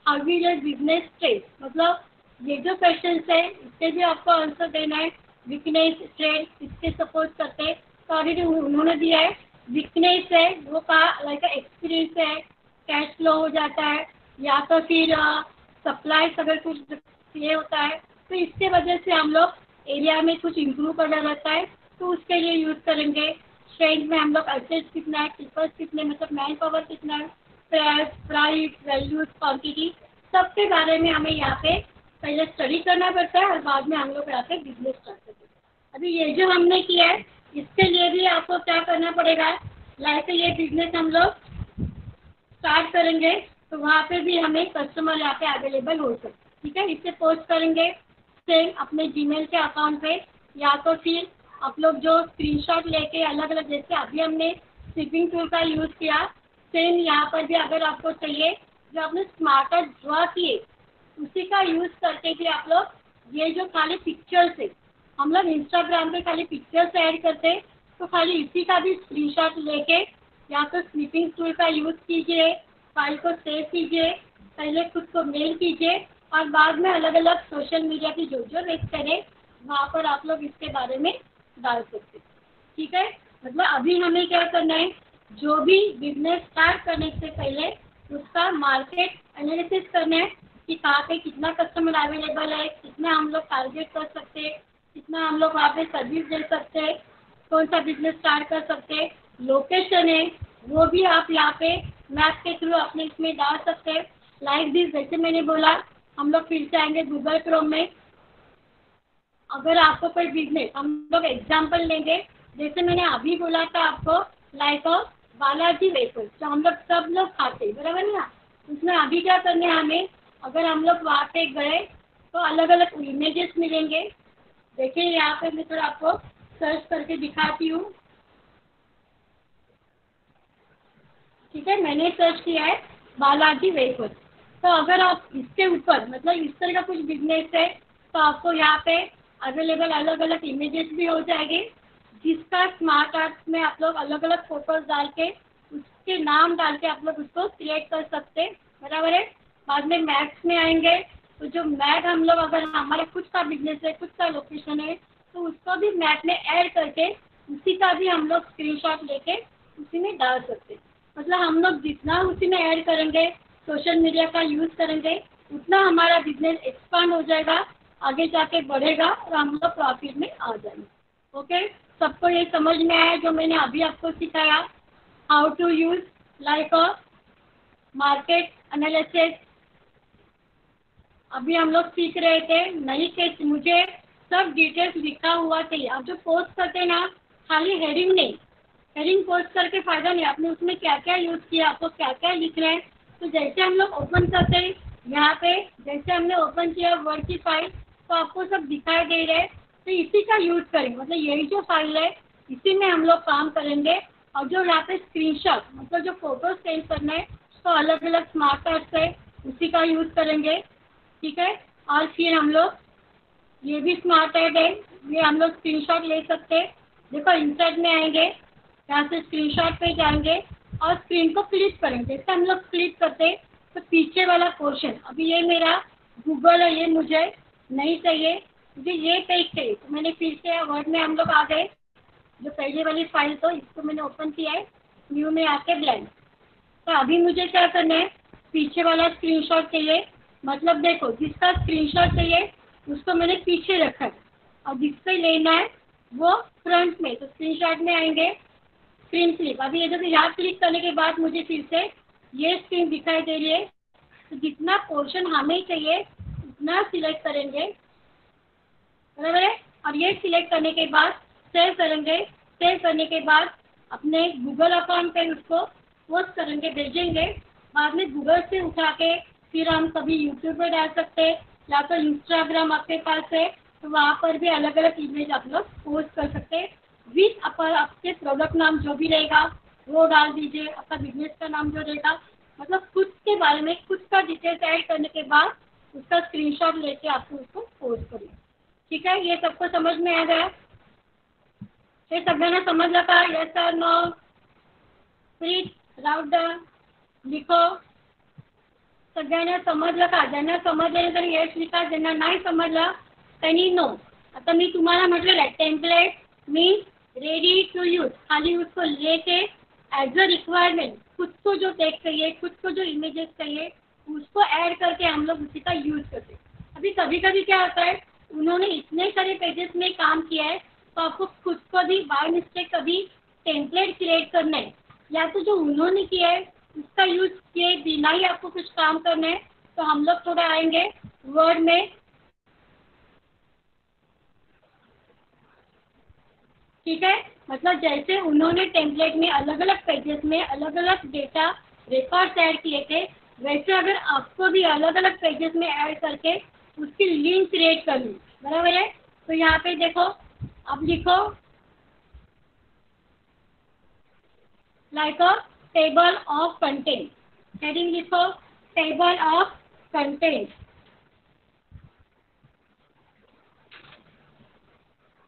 हाउ विल बिज़नेस ट्रेड मतलब ये जो क्वेश्चन है, इससे भी आपको आंसर देना है वीकनेस ट्रेड इससे सपोर्ट करते हैं। तो ऑलरेडी उन्होंने दिया है वीकनेस है, वो का लाइक एक्सपीरियंस है कैश फ्लो हो जाता है, या तो फिर सप्लाई अगर कुछ ये होता है तो इसके वजह से हम लोग एरिया में कुछ इम्प्रूव करना रहता है तो उसके लिए यूज़ करेंगे। स्ट्रेंथ में हम लोग एसेट्स कितना है टिपर्स कितने मतलब मैन पावर कितना है प्राइस प्राइस वैल्यूज़ क्वांटिटी सबके बारे में हमें यहाँ पे पहले स्टडी करना पड़ता है और बाद में हम लोग यहाँ पे बिज़नेस स्टार्ट करते हैं। अभी ये जो हमने किया है, इसके लिए भी आपको क्या करना पड़ेगा लाइक ये बिज़नेस हम लोग स्टार्ट करेंगे तो वहाँ पे भी हमें कस्टमर यहाँ पे अवेलेबल हो सकते ठीक है? इससे पोस्ट करेंगे सेम अपने जीमेल के अकाउंट पे, या तो फिर आप लोग जो स्क्रीनशॉट लेके अलग अलग जैसे अभी हमने स्लिपिंग टूल का यूज़ किया सेम यहाँ पर भी अगर आपको चाहिए, जो आपने स्मार्टर ड्रॉ किए, उसी का यूज़ करके भी आप लोग ये जो खाली पिक्चर्स है, हम लोग इंस्टाग्राम पे खाली पिक्चर्स ऐड करते तो खाली इसी का भी स्क्रीनशॉट लेके या तो स्लिपिंग टूल का यूज़ कीजिए फ़ाइल को सेव कीजिए, पहले खुद को मेल कीजिए, और बाद में अलग अलग सोशल मीडिया की जो जो वेबसाइट करें, वहाँ पर आप लोग इसके बारे में डाल सकते ठीक है? मतलब अभी हमें क्या करना है? जो भी बिज़नेस स्टार्ट करने से पहले उसका मार्केट एनालिसिस करना है कि कहाँ पे कितना कस्टमर अवेलेबल है, कितना हम लोग टारगेट कर सकते हैं, कितना हम लोग वहाँ पे सर्विस दे सकते हैं, कौन सा बिज़नेस स्टार्ट कर सकते हैं लोकेशन है, वो भी आप यहाँ पे मैप के थ्रू अपने इसमें डाल सकते हैं। लाइक दिस जैसे मैंने बोला, हम लोग फिर से आएँगे गूगल क्रोम में। अगर आपको कोई बिज़नेस हम लोग एग्ज़ाम्पल लेंगे, जैसे मैंने अभी बोला था आपको लाइक बालाजी वेफर जो हम लोग सब लोग खाते बराबर ना? उसमें अभी क्या करने हमें? अगर हम लोग वहाँ पे गए तो अलग अलग इमेजेस मिलेंगे। देखिए, यहाँ पे मैं थोड़ा आपको सर्च करके दिखाती हूँ। ठीक है, मैंने सर्च किया है, बालाजी वेफर तो अगर आप इसके ऊपर मतलब इस तरह का कुछ बिज़नेस है तो आपको यहाँ पे अवेलेबल अलग अलग इमेजेस भी हो जाएँगे। जिसका स्मार्ट आर्ट में आप लोग अलग अलग फ़ोटोज़ डाल के, उसके नाम डाल के आप लोग उसको क्रिएट कर सकते हैं। बराबर है? बाद में मैप्स में आएँगे। तो जो मैप हम लोग अगर हमारे खुद का बिज़नेस है खुद का लोकेशन है तो उसको भी मैप में ऐड करके, उसी का भी हम लोग स्क्रीनशॉट लेके उसी में डाल सकते मतलब हम लोग जितना उसी में ऐड करेंगे सोशल मीडिया का यूज़ करेंगे, उतना हमारा बिज़नेस एक्सपांड हो जाएगा। आगे जाके बढ़ेगा और हम लोग प्रॉफिट में आ जाएँगे। ओके सबको ये समझ में आया जो मैंने अभी आपको सिखाया। How to use like a market analysis अभी हम लोग सीख रहे थे, नहीं के मुझे सब डिटेल्स लिखा हुआ चाहिए। आप जो पोस्ट करते हैं ना, खाली हेडिंग नहीं। हेडिंग पोस्ट करके फ़ायदा नहीं, आपने उसमें क्या क्या यूज़ किया, आपको क्या क्या लिख रहे हैं। तो जैसे हम लोग ओपन करते हैं, यहाँ पे जैसे हमने ओपन किया वर्ड की फ़ाइल तो आपको सब दिखाई दे रहे हैं। तो इसी का यूज़ करेंगे। मतलब यही जो फ़ाइल है, इसी में हम लोग काम करेंगे। और जो यहाँ पे स्क्रीनशॉट मतलब जो फ़ोटो सेंड करना है तो अलग अलग स्मार्ट कार्ड है, उसी का यूज़ करेंगे। ठीक है? और फिर हम लोग, ये भी स्मार्ट एड है, ये हम लोग स्क्रीनशॉट ले सकते हैं। देखो इंसर्ट में आएँगे, यहाँ से स्क्रीनशॉट पे जाएँगे, और स्क्रीन को क्लिक करेंगे। जैसे हम लोग क्लिक करते हैं तो पीछे वाला पोर्शन अभी ये मेरा गूगल है ये मुझे नहीं चाहिए मुझे ये पेज चाहिए तो मैंने फिर से वर्ड में हम लोग आ गए, जो पहले वाली फ़ाइल तो इसको मैंने ओपन किया है न्यू में आके ब्लैंक तो अभी मुझे क्या करना है, पीछे वाला स्क्रीनशॉट चाहिए मतलब देखो, जिसका स्क्रीनशॉट चाहिए, उसको मैंने पीछे रखा है। और जिससे लेना है, वो फ्रंट में तो स्क्रीनशॉट में आएँगे स्क्रीन क्लिप अभी ये देखो यहाँ क्लिक करने के बाद मुझे फिर से ये स्क्रीन दिखाई दे रही है। तो जितना पोर्शन हमें चाहिए उतना सिलेक्ट करेंगे। बराबर है? और ये सिलेक्ट करने के बाद सेव करेंगे। सेव करने के बाद अपने गूगल अकाउंट पे उसको पोस्ट करेंगे, भेजेंगे। बाद में गूगल से उठा के फिर हम कभी यूट्यूब पर डाल सकते हैं, या तो इंस्टाग्राम आपके पास है तो वहाँ पर भी अलग अलग इमेज आप लोग पोस्ट कर सकते हैं। विथ अपर आपके प्रोडक्ट नाम जो भी रहेगा, वो डाल दीजिए। आपका बिज़नेस का नाम जो रहेगा मतलब खुद के बारे में, खुद का डिटेल्स ऐड करने के बाद उसका स्क्रीनशॉट लेके आपको उसको पोस्ट करिए। ठीक है? ये सबको समझ में आ गया? ये सगळ्यांना समझ लगा यस सर नो प्लीज़ राउट लिखो। सगळ्यांना समजलं का ज्यांना समजलं तर येस लिखा. ज्यांना नाही समजलं, त्यांनी नो आता मी तुम्हाला म्हटलेलं आहे template means ready to use खाली उसको लेके एज अ रिक्वायरमेंट खुद को जो टेक्स्ट चाहिए, खुद को जो इमेजेस चाहिए उसको ऐड करके हम लोग उसी का यूज़ करते हैं। अभी कभी कभी क्या होता है, उन्होंने इतने सारे पेजेस में काम किया है तो आपको खुद को भी बाय मिस्टेक कभी टेम्पलेट क्रिएट करना है, या तो जो उन्होंने किया है, उसका यूज़ किए बिना ही आपको कुछ काम करना है तो हम लोग थोड़ा आएँगे वर्ड में। ठीक है? मतलब जैसे उन्होंने टेम्पलेट में अलग अलग पेजेस में अलग अलग डेटा रिकॉर्ड्स ऐड किए थे वैसे अगर आपको भी अलग अलग पेजेस में ऐड करके उसकी लिंक क्रिएट करनी, बराबर है? तो यहाँ पे देखो, अब लिखो like a table of content. Heading लिखो टेबल ऑफ़ कंटेंट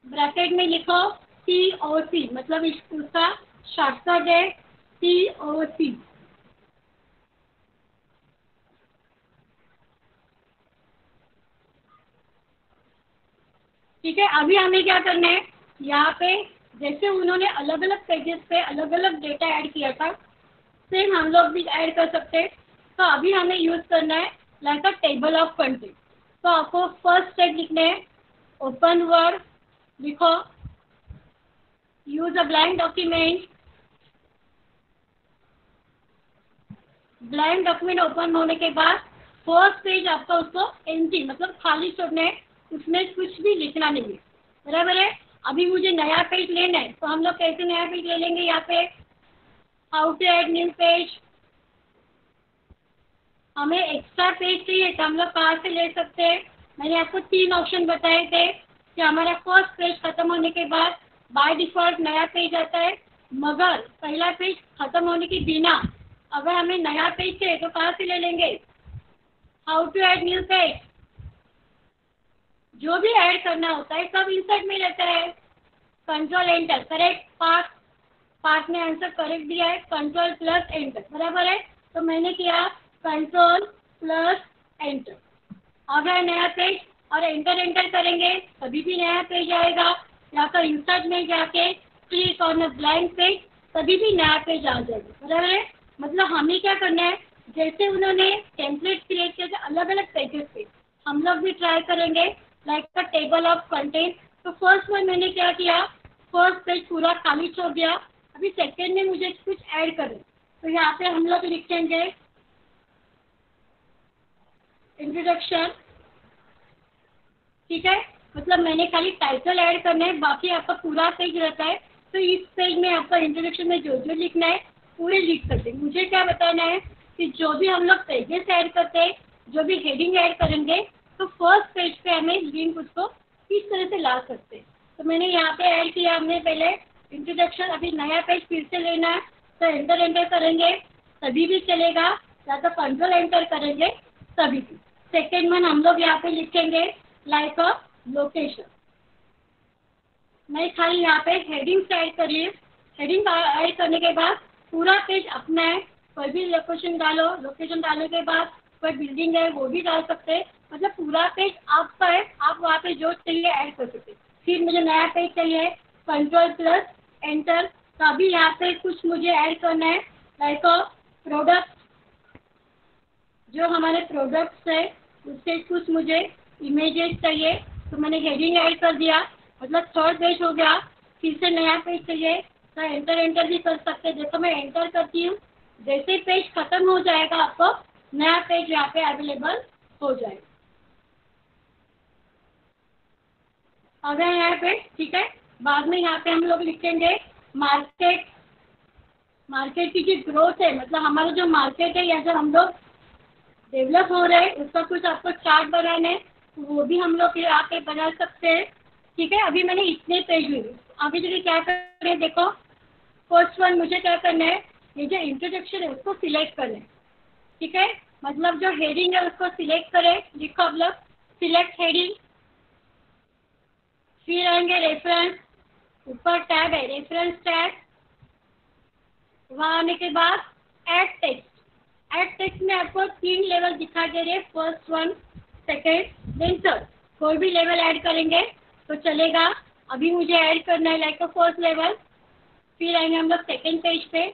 ब्रैकेट में लिखो सी ओ सी मतलब उसका शॉर्टकट है सी ओ सी ठीक है? अभी हमें क्या करना है? यहाँ पे जैसे उन्होंने अलग अलग पेजेस पे अलग अलग डेटा ऐड किया था सेम हम लोग भी ऐड कर सकते हैं। तो अभी हमें यूज़ करना है like a table of content तो आपको फ़र्स्ट स्टेप लिखना है। ओपन वर्ड लिखो। Use a blank document blank document open होने के बाद फ़र्स्ट पेज आपका उसको एंटी मतलब खाली छोड़ना है। उसमें कुछ भी लिखना नहीं। है बराबर है? अभी मुझे नया पेज लेना है तो हम लोग कैसे नया पेज ले लेंगे यहाँ पे? How to add new page हमें एक्स्ट्रा पेज चाहिए तो हम लोग कहाँ से ले सकते हैं? मैंने आपको तीन ऑप्शन बताए थे कि हमारा फ़र्स्ट पेज खत्म होने के बाद बाय डिफ़ॉल्ट नया पेज आता है, मगर पहला पेज खत्म होने के बिना अगर हमें नया पेज चाहिए तो कहाँ से ले लेंगे? How to add new page जो भी ऐड करना होता है, सब इंसर्ट में रहता है। Control enter correct Parth Parth ने आंसर करेक्ट दिया है। कंट्रोल प्लस एंटर बराबर है? तो मैंने किया कंट्रोल प्लस एंटर आ गया नया पेज और एंटर एंटर करेंगे, तभी भी नया पेज आएगा। या तो इंसर्ट में जाके क्लिक ऑन ब्लैंक पेज तभी भी नया पेज आ जाएगा। बराबर है? मतलब हमें क्या करना है? जैसे उन्होंने टेम्पलेट क्रिएट किया अलग अलग पेजेस पे। हम लोग भी ट्राई करेंगे। Like the table of content तो फ़र्स्ट में मैंने क्या किया? फ़र्स्ट पेज पूरा खाली छोड़ दिया। अभी सेकेंड में मुझे कुछ ऐड करें। तो यहाँ पे हम लोग लिखेंगे इंट्रोडक्शन ठीक है? मतलब मैंने खाली टाइटल ऐड करना है। बाकी आपका पूरा पेज रहता है। तो इस पेज में आपका इंट्रोडक्शन में जो जो लिखना है, पूरे लिख सकते हैं मुझे क्या बताना है कि जो भी हम लोग पेजेस ऐड करते हैं, जो भी हेडिंग ऐड करेंगे तो फ़र्स्ट पेज पे हमें लिंक को किस तरह से ला सकते हैं? तो मैंने यहाँ पे ऐड किया हमने पहले इंट्रोडक्शन अभी नया पेज फिर से लेना है। तो एंटर एंटर करेंगे, तभी भी चलेगा। या तो कंट्रोल एंटर करेंगे, तभी भी। सेकेंड वन हम लोग यहाँ पे लिखेंगे लाइक अ लोकेशन मैं खाली यहाँ पे हेडिंग ऐड करिए हेडिंग ऐड करने के बाद पूरा पेज अपना है। कोई भी लोकेशन डालो लोकेशन डालने के बाद कोई बिल्डिंग है, वो भी डाल सकते हैं। मतलब पूरा पेज आपका है आप वहाँ पे जो चाहिए ऐड कर सकते फिर मुझे नया पेज चाहिए कंट्रोल प्लस एंटर तो अभी यहाँ पे कुछ मुझे ऐड करना है लाइक प्रोडक्ट जो हमारे प्रोडक्ट्स है, उससे कुछ मुझे इमेजेस चाहिए तो मैंने हेडिंग ऐड कर दिया। मतलब थर्ड पेज हो गया, फिर से नया पेज चाहिए तो एंटर एंटर भी कर सकते देखो मैं एंटर करती हूँ, जैसे पेज खत्म हो जाएगा आपको नया पेज यहाँ पे अवेलेबल हो जाएगा। अगर यहाँ पे, ठीक है? बाद में यहाँ पे हम लोग लिखेंगे मार्केट मार्केट की जो ग्रोथ है मतलब हमारा जो मार्केट है या जो हम लोग डेवलप हो रहे हैं, उसका कुछ आपको चार्ट बनाना है वो भी हम लोग यहाँ पे बना सकते हैं, ठीक है? अभी मैंने इतने पेज लिए अभी जो क्या करें, देखो। फ़र्स्ट वन मुझे क्या करना है, ये जो इंट्रोडक्शन है, उसको सिलेक्ट करें, ठीक है? मतलब जो हेडिंग है, उसको सिलेक्ट करें। लिखो लोग सिलेक्ट हेडिंग फिर आएँगे रेफरेंस ऊपर टैब है रेफरेंस टैब वहाँ आने के बाद एड टेक्स्ट एड टेक्स्ट में आपको तीन लेवल दिखा दे रहे first one second then third कोई भी लेवल ऐड करेंगे तो चलेगा। अभी मुझे ऐड करना है लाइक फ़र्स्ट लेवल फिर आएँगे हम लोग सेकेंड पेज पे,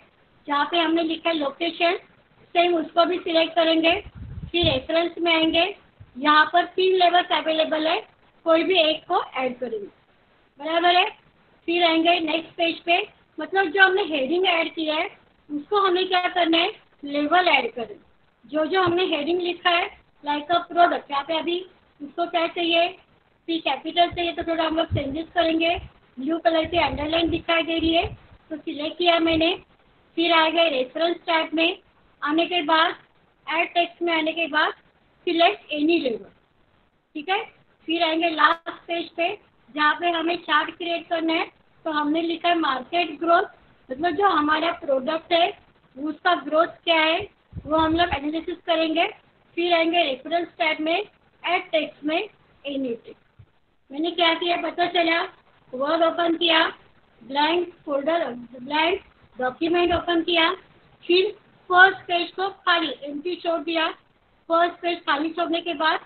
जहाँ पे हमने लिखा है लोकेशन सेम उसको भी सिलेक्ट करेंगे। फिर रेफरेंस में आएँगे। यहाँ पर तीन लेवल्स अवेलेबल है। कोई भी एक को ऐड करेंगे। बराबर है? फिर आएँगे नेक्स्ट पेज पे। मतलब जो हमने हेडिंग ऐड किया है, उसको हमें क्या करना है? लेवल ऐड करें जो जो हमने हेडिंग लिखा है लाइक अ प्रोडक्ट यहाँ पे अभी उसको क्या चाहिए? सी कैपिटल चाहिए तो थोड़ा हम लोग चेंजेस करेंगे। ब्लू कलर की अंडरलाइन दिखाई दे रही है तो सिलेक्ट किया मैंने। फिर आ गए रेफरेंस टैब में। आने के बाद एड टेक्स्ट में आने के बाद सिलेक्ट एनी लेवल ठीक है? फिर आएँगे लास्ट पेज पे, जहाँ पे हमें चार्ट क्रिएट करना है। तो हमने लिखा है मार्केट ग्रोथ मतलब जो हमारा प्रोडक्ट है, उसका ग्रोथ क्या है, वो हम लोग एनालिसिस करेंगे। फिर आएँगे रेफरेंस टैब में एड टेक्स्ट में एनी टेक्स्ट मैंने क्या किया, पता चला? वर्ड ओपन किया blank folder blank document open किया। फिर फ़र्स्ट पेज को खाली एम्प्टी छोड़ दिया। फ़र्स्ट पेज खाली छोड़ने के बाद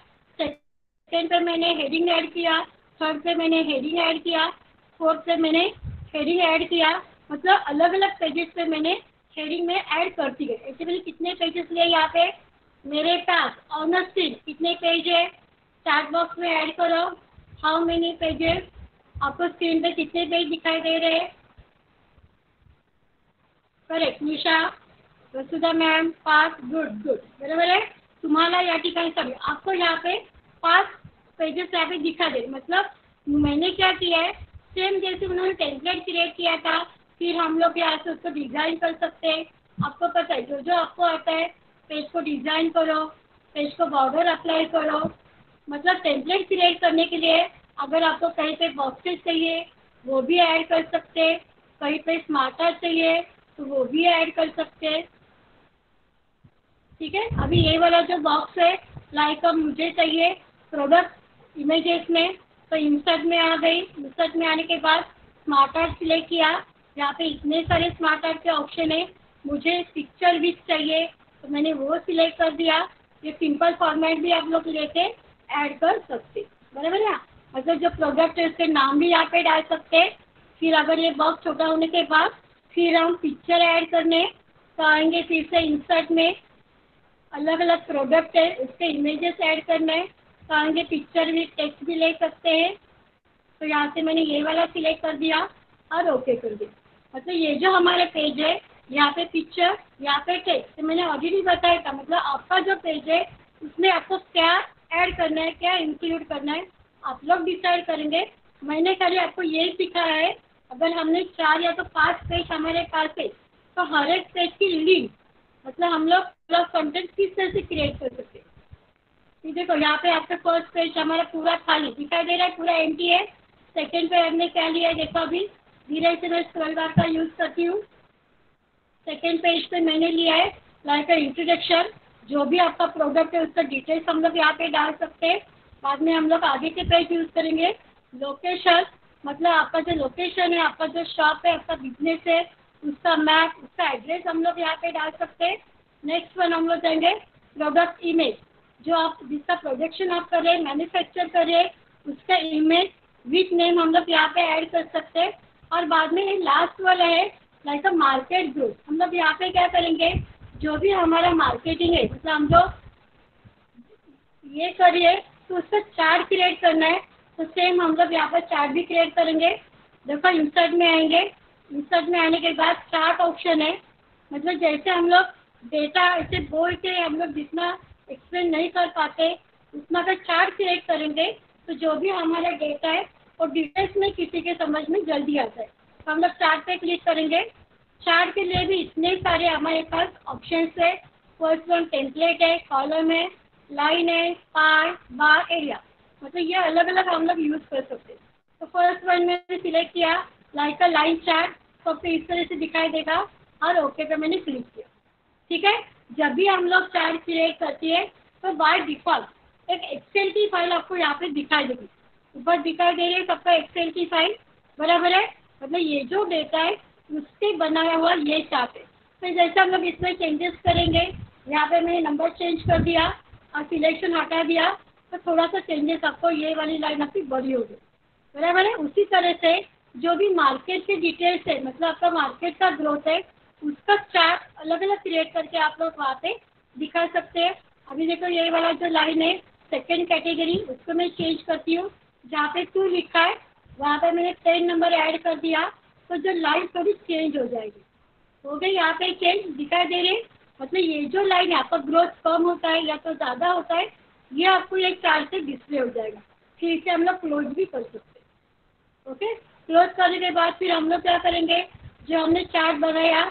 सेकेंड पे मैंने हेडिंग ऐड किया थर्ड पे मैंने हेडिंग ऐड किया फोर्थ पे मैंने हेडिंग ऐड किया मतलब अलग अलग पेजेस पे मैंने हेडिंग में ऐड करती गई ऐसे मैंने कितने पेजेस लिए यहाँ पे? मेरे पास ऑनर स्क्रीन कितने पेज है? चैट बॉक्स में ऐड करो। हाउ मेनी पेजेस आपको स्क्रीन पे कितने पेज दिखाई दे रहे हैं? करेक्ट निशा, वसुधा मॅम पाच गुड गुड बरोबर आहे तुम्हाला या ठिकाणी सभी आपको यहाँ पे पाँच पेजेस यहाँ पे दिखा दे। मतलब मैंने क्या किया है सेम जैसे उन्होंने टेम्पलेट क्रिएट किया था, फिर हम लोग यहाँ से उसको डिज़ाइन कर सकते हैं। आपको पता है, जो जो आपको आता है पेज को डिज़ाइन करो पेज को बॉर्डर अप्लाई करो। मतलब टेम्पलेट क्रिएट करने के लिए अगर आपको कहीं पे बॉक्सेस चाहिए, वो भी ऐड कर सकते कहीं पे स्मार्टर चाहिए तो वो भी ऐड कर सकते ठीक है? अभी ये वाला जो बॉक्स है लाइक अब मुझे चाहिए प्रोडक्ट इमेजेस में तो इंसर्ट में आ गई। इंसर्ट में आने के बाद स्मार्ट आर्ट सिलेक्ट किया। यहाँ पे इतने सारे स्मार्ट आर्ट के ऑप्शन है। मुझे पिक्चर भी चाहिए तो मैंने वो सिलेक्ट कर दिया। ये सिंपल फॉर्मेट भी आप लोग लेके ऐड कर सकते। बराबर है? मतलब जो प्रोडक्ट है, उसके नाम भी यहाँ पे डाल सकते। फिर अगर ये बॉक्स छोटा होने के बाद फिर हम पिक्चर ऐड करने तो आएँगे फिर से इंसर्ट में। अलग अलग प्रोडक्ट है, उसके इमेजेस ऐड करना। है तो आगे पिक्चर भी टेक्स्ट भी ले सकते हैं। तो यहाँ से मैंने ये वाला सिलेक्ट कर दिया और ओके कर दिया। मतलब ये जो हमारे पेज है, यहाँ पे पिक्चर यहाँ पे टेक्स्ट तो मैंने ऑलरेडी बताया था मतलब आपका जो पेज है, उसमें आपको क्या ऐड करना है, क्या इंक्लूड करना है, आप लोग डिसाइड करेंगे। मैंने खाली आपको यही सिखाया है, अगर हमने चार या तो पाँच पेज हमारे पास है तो हर एक पेज की लिंक मतलब हम लोग प्लस कंटेंट किस तरह से क्रिएट कर सकते हैं? देखो, यहाँ पे आपका फ़र्स्ट पेज हमारा पूरा खाली दिखाई दे रहा है, पूरा एम है। सेकेंड पे हमने क्या लिया है, देखो अभी। धीरे से मैं स्क्रॉल बार का यूज़ करती हूँ। सेकेंड पेज पे मैंने लिया है लाइक इंट्रोडक्शन जो भी आपका प्रोडक्ट है, उसका डिटेल्स हम लोग यहाँ पे डाल सकते हैं। बाद में हम लोग आगे के पेज यूज़ करेंगे। लोकेशन मतलब आपका जो लोकेशन है, आपका जो शॉप है, आपका बिज़नेस है, उसका मैप उसका एड्रेस हम लोग यहाँ पे डाल सकते हैं। नेक्स्ट वन हम लोग जाएँगे प्रोडक्ट इमेज जो आप, जिसका प्रोडक्शन आप कर रहे हैं मैन्युफैक्चर कर रहे हैं, उसका इमेज विथ नेम हम लोग यहाँ पे ऐड कर सकते हैं। और बाद में लास्ट वाला है लाइक अ मार्केट ग्रुप हम लोग यहाँ पे क्या करेंगे? जो भी हमारा मार्केटिंग है मतलब हम लोग ये करिए तो उसका चार्ट क्रिएट करना है। तो सेम हम लोग यहाँ पर चार्ट भी क्रिएट करेंगे। देखो इंसर्ट में आएँगे। इंसर्ट में आने के बाद चार्ट ऑप्शन है। मतलब जैसे हम लोग डेटा ऐसे बोल के हम लोग जितना एक्सप्लेन नहीं कर पाते उसमें अगर चार्ट क्रिएट करेंगे तो जो भी हमारा डेटा है, वो डिटेल्स में किसी के समझ में जल्दी आ जाए। तो हम लोग चार्ट पे क्लिक करेंगे। चार्ट के लिए भी इतने सारे हमारे पास ऑप्शन है। फ़र्स्ट वन टेम्पलेट है कॉलम है लाइन है पार्ट बार एरिया मतलब ये अलग अलग हम लोग यूज़ कर सकते हैं। तो फ़र्स्ट वन में सिलेक्ट किया लाइक अ लाइन चार्ट तो फिर इस तरह से दिखाई देगा। और ओके पे मैंने क्लिक किया। ठीक है? जब भी हम लोग चार्ट क्रिएट करती है तो बाय डिफ़ॉल्ट एक एक्सेल की फ़ाइल आपको यहाँ पे दिखाई देगी। ऊपर दिखाई दे रही है सबका एक्सेल की फ़ाइल बराबर है? मतलब ये जो डेटा है, उससे बनाया हुआ ये चार्ट है। फिर जैसे हम लोग इसमें चेंजेस करेंगे, यहाँ पे मैंने नंबर चेंज कर दिया, और सिलेक्शन हटा दिया तो थोड़ा सा चेंजेस आपको ये वाली लाइन आपकी बड़ी होगी बराबर है? उसी तरह से जो भी मार्केट की डिटेल्स है मतलब आपका मार्केट का ग्रोथ है उसका चार्ट अलग अलग क्रिएट करके आप लोग वहाँ पे दिखा सकते हैं। अभी देखो ये वाला जो लाइन है सेकेंड कैटेगरी उसको मैं चेंज करती हूँ। जहाँ पे टू लिखा है, वहाँ पे मैंने टेन नंबर ऐड कर दिया तो जो लाइन थोड़ी चेंज हो जाएगी। हो गई यहाँ पे चेंज दिखाई दे रही मतलब ये जो लाइन है, आपका ग्रोथ कम होता है या तो ज़्यादा होता है, ये आपको एक चार्ट से डिस्प्ले हो जाएगा। फिर इसे हम लोग क्लोज भी कर सकते हैं। ओके क्लोज करने के बाद फिर हम लोग क्या करेंगे? जो हमने चार्ट बनाया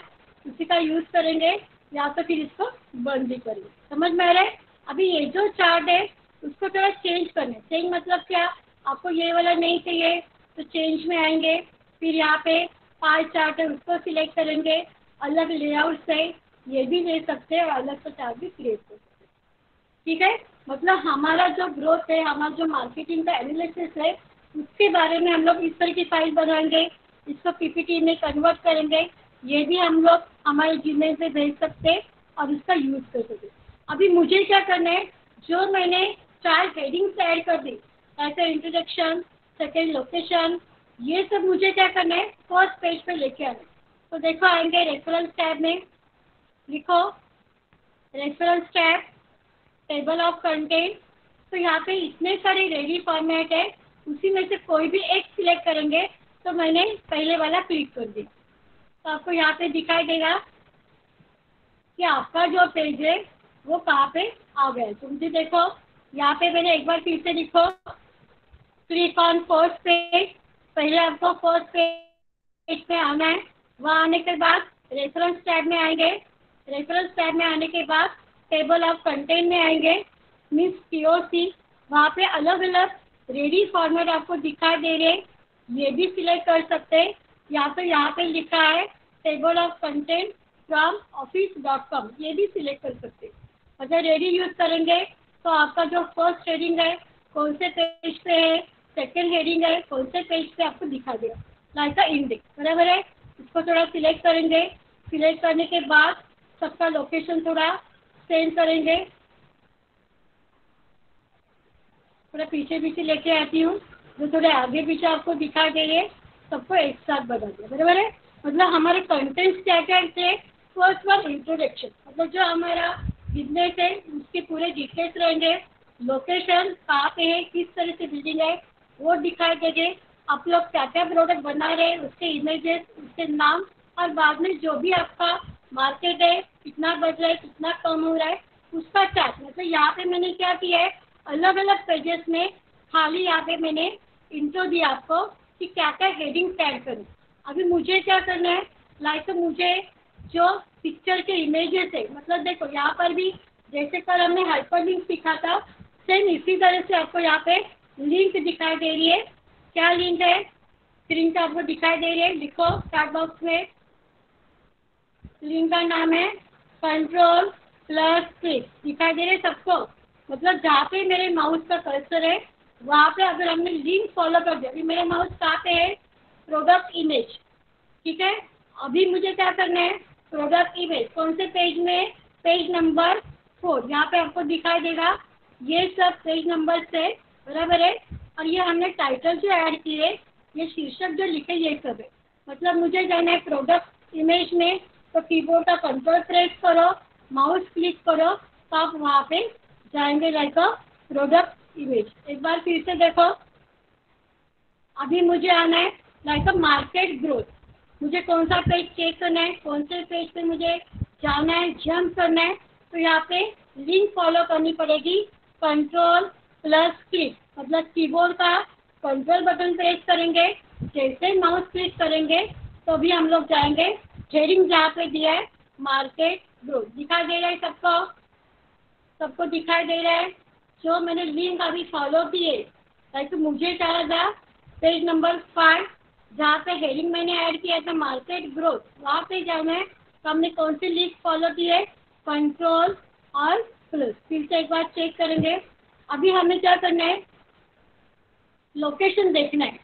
उसी का यूज़ करेंगे, या तो फिर इसको बंद भी करेंगे। समझ में आ रहा है? अभी ये जो चार्ट है, उसको थोड़ा चेंज करना है। चेंज मतलब क्या? आपको ये वाला नहीं चाहिए तो चेंज में आएँगे। फिर यहाँ पे पाई चार्ट है, उसको सिलेक्ट करेंगे। अलग लेआउट से ये भी ले सकते हैं और अलग से चार्ट भी क्रिएट कर सकते हैं। ठीक है? मतलब हमारा जो ग्रोथ है, हमारा जो मार्केटिंग का एनालिसिस है, उसके बारे में हम लोग इस तरह की फ़ाइल बनाएँगे। इसको पीपीटी में कन्वर्ट करेंगे। ये भी हम लोग हमारे जीमेल से भेज सकते और उसका यूज़ कर सकते अभी मुझे क्या करना है? जो मैंने चार हेडिंग्स ऐड कर दी, ऐसे इंट्रोडक्शन सेकेंड लोकेशन ये सब मुझे क्या करना है? फ़र्स्ट पेज पे लेके आना है। तो देखो, आएँगे रेफरेंस टैब में। लिखो reference tab table of content तो यहाँ पे इतने सारे रेडी फॉर्मेट है, उसी में से कोई भी एक सिलेक्ट करेंगे तो मैंने पहले वाला क्लिक कर दिया। तो आपको यहाँ पे दिखाई देगा कि आपका जो पेज है, वो कहाँ पे आ गया तो मुझे देखो, यहाँ पे मैंने एक बार फिर से लिखो क्लिक ऑन फ़र्स्ट पेज पहले आपको फ़र्स्ट पेज पे आना है। वहाँ आने के बाद रेफरेंस टैब में आएँगे। रेफरेंस टैब में आने के बाद टेबल ऑफ़ कंटेंट में आएँगे। मीन्स पी ओ सी वहाँ पे अलग अलग रेडी फॉर्मेट आपको दिखाई दे रहे ये भी सिलेक्ट कर सकते हैं। या तो यहाँ पे लिखा है table of content from office dot com ये भी सिलेक्ट कर सकते हैं। अगर रेडी यूज़ करेंगे तो आपका जो फ़र्स्ट हेडिंग है, कौन से पेज पे है सेकेंड हेडिंग है, कौन से पेज पे आपको दिखा देगा लाइक अ इंडेक्स बराबर है? इसको थोड़ा सिलेक्ट करेंगे। सिलेक्ट करने के बाद सबका लोकेशन थोड़ा चेंज करेंगे। थोड़ा पीछे पीछे लेके आती हूँ, जो थोड़े आगे पीछे आपको दिखा दे रहे सबको एक साथ बता दिया बराबर है? मतलब हमारे कंटेंट्स क्या क्या थे? फ़र्स्ट वन इंट्रोडक्शन मतलब जो हमारा बिज़नेस है, उसके पूरे डिटेल्स रहेंगे। लोकेशन कहाँ पे है, किस तरह से बिल्डिंग है, वो दिखाई देंगे। आप लोग क्या क्या प्रोडक्ट बना रहे हैं, उसके इमेजेस उसके नाम, और बाद में जो भी आपका मार्केट है, कितना बढ़ रहा है, कितना कम हो रहा है, उसका चार्ट मतलब यहाँ पे मैंने क्या किया है अलग अलग पेजेस में खाली यहाँ पे मैंने इंट्रो दिया आपको। कि क्या क्या हेडिंग टैग करूँ। अभी मुझे क्या करना है? लाइक मुझे जो पिक्चर के इमेजेस है मतलब देखो, यहाँ पर भी जैसे कल हमने हाइपर लिंक सीखा था सेम इसी तरह से आपको यहाँ पे लिंक दिखाई दे रही है। क्या लिंक है? स्क्रीन पे आपको दिखाई दे रही है। लिखो चैट बॉक्स में। लिंक का नाम है कंट्रोल प्लस क्लिक दिखाई दे रहे सबको? मतलब जहाँ पे मेरे माउस का कर्सर है वहाँ पे अगर हमने लिंक फॉलो कर दिया, अभी मेरा माउस कहाँ है प्रोडक्ट इमेज ठीक है? अभी मुझे क्या करना है? प्रोडक्ट इमेज कौन से पेज में? पेज नंबर फोर यहाँ पे आपको दिखाई देगा, ये सब पेज नंबर से बराबर है? और ये हमने टाइटल जो ऐड किए, ये शीर्षक जो लिखे, ये सब है। मतलब मुझे जाना है प्रोडक्ट इमेज में तो कीबोर्ड का कंट्रोल प्रेस करो माउस क्लिक करो तो आप वहाँ पे जाएँगे लाइक प्रोडक्ट इमेज एक बार फिर से देखो। अभी मुझे आना है लाइक अ मार्केट ग्रोथ मुझे कौन सा पेज चेक करना है, कौन से पेज पे मुझे जाना है जंप करना है तो यहाँ पे लिंक फॉलो करनी पड़ेगी। कंट्रोल प्लस क्लिक मतलब कीबोर्ड का कंट्रोल बटन प्रेस करेंगे। जैसे माउस क्लिक करेंगे तो भी हम लोग जाएँगे। हेडिंग जहाँ पे दिया है मार्केट ग्रोथ दिखाई दे रहा है सबको? सबको दिखाई दे रहा है? जो मैंने लिंक अभी फॉलो किए ताकि मुझे क्या था पेज नंबर फाइव जहाँ पे हेडिंग मैंने ऐड किया था मार्केट ग्रोथ वहाँ पे जाना है तो हमने कौन सी लिंक फॉलो की है? कंट्रोल और प्लस फिर से एक बार चेक करेंगे। अभी हमें क्या करना है? लोकेशन देखना है।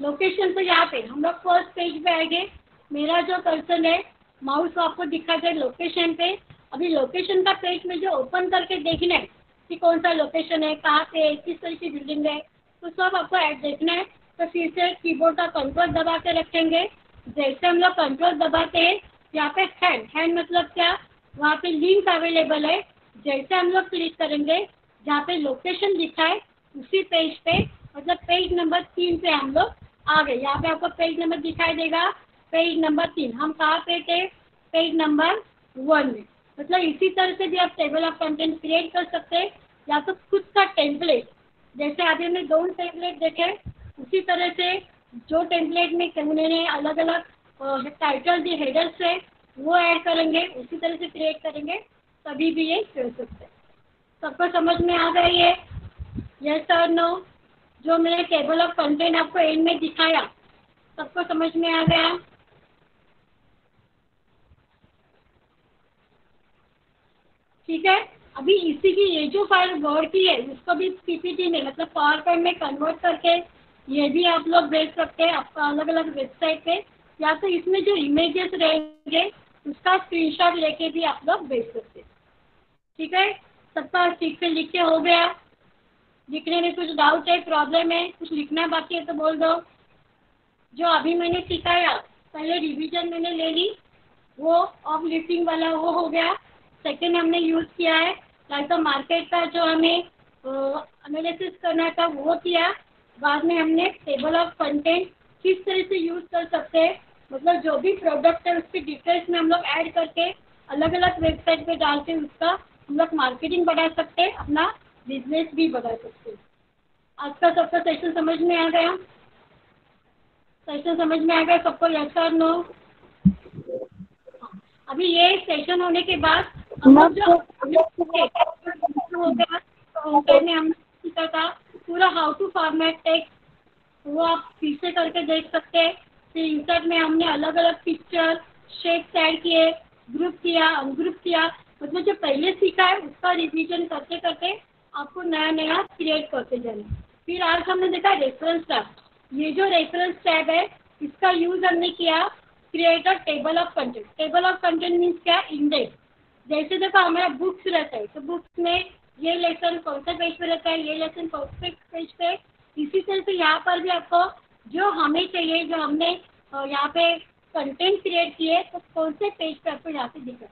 लोकेशन तो यहाँ पे, हम लोग फ़र्स्ट पेज पे आएँगे मेरा जो पर्सन है माउस आपको दिखा दे लोकेशन पे। अभी लोकेशन का पेज में जो ओपन करके देखना है। कि कौन सा लोकेशन है, कहाँ पे है, किस तरह की बिल्डिंग है तो सब आपको ऐड देखना है। तो फिर से कीबोर्ड का कंट्रोल दबा के रखेंगे। जैसे हम लोग कंट्रोल दबाते हैं, यहाँ पे हैंड हैंड मतलब क्या? वहाँ पे लिंक अवेलेबल है। जैसे हम लोग क्लिक करेंगे, जहाँ पे लोकेशन लिखा है, उसी पेज पे मतलब पेज नंबर तीन पे हम लोग आ गए। यहाँ पे आपको पेज नंबर दिखाई देगा। पेज नंबर तीन, हम कहाँ पे थे? पेज नंबर वन में। मतलब इसी तरह से भी आप टेबल ऑफ़ कंटेंट क्रिएट कर सकते हैं, या तो खुद का टेम्पलेट जैसे अभी हमने दो टेम्पलेट देखे उसी तरह से जो टेम्पलेट में उन्होंने अलग अलग टाइटल दिए हेडर्स है, वो ऐड करेंगे, उसी तरह से क्रिएट करेंगे, तभी भी ये कर सकते हैं। सबको समझ में आ गई है? यस और नो जो मैंने टेबल ऑफ़ कंटेंट आपको एंड में दिखाया, सबको समझ में आ गया? ठीक है? अभी इसी की ये जो फ़ाइल वर्ड की है उसको भी पीपीटी में मतलब पावर पॉइंट में कन्वर्ट करके ये भी आप लोग भेज सकते हैं, आपका अलग अलग वेबसाइट पे। या तो इसमें जो इमेजेस रहेंगे, उसका स्क्रीनशॉट लेके भी आप लोग भेज सकते हैं। ठीक है? सबका ठीक से लिख के हो गया। लिखने में कुछ डाउट है प्रॉब्लम है, कुछ लिखना बाकी है तो बोल दो। जो अभी मैंने सिखाया पहले रिवीजन मैंने ले ली, वो ऑफ़ लिफ्टिंग वाला वो हो गया। सेकेंड हमने यूज़ किया है लाइक मार्केट का जो हमें एनालिसिस करना था, वो किया। बाद में हमने टेबल ऑफ़ कंटेंट किस तरह से यूज़ कर सकते हैं मतलब जो भी प्रोडक्ट है, उसकी डिटेल्स में हम लोग ऐड करके अलग अलग वेबसाइट पे डाल के उसका हम लोग मार्केटिंग बढ़ा सकते हैं, अपना बिज़नेस भी बढ़ा सकते हैं। आज का सबका सेशन समझ में आ गया? सेशन समझ में आ गया? सबको यस और नो अभी ये सेशन होने के बाद पूरा हाउ टू फॉर्मेट टेक्स्ट वो आप फिर से करके देख सकते हैं। फिर इंसर्ट में हमने अलग अलग पिक्चर शेप्स ऐड किए ग्रुप किया अनग्रुप किया। मतलब जो पहले सीखा है उसका रिवीजन करते करते आपको नया नया क्रिएट करते जाना फिर आज हमने देखा रेफरेंस टैब ये जो रेफरेंस टैब है इसका यूज़ हमने किया create a table of content table of content means क्या? इंडेक्स जैसे देखो हमारा बुक्स रहता है तो बुक्स में ये लेसन कौन से पेज पे रहता है, ये लेसन कौन से पेज पे इसी तरह से यहाँ पर भी आपको जो हमें चाहिए, जो हमने यहाँ पे कंटेंट क्रिएट किए तो कौन से पेज पे आपको यहाँ पे दिखा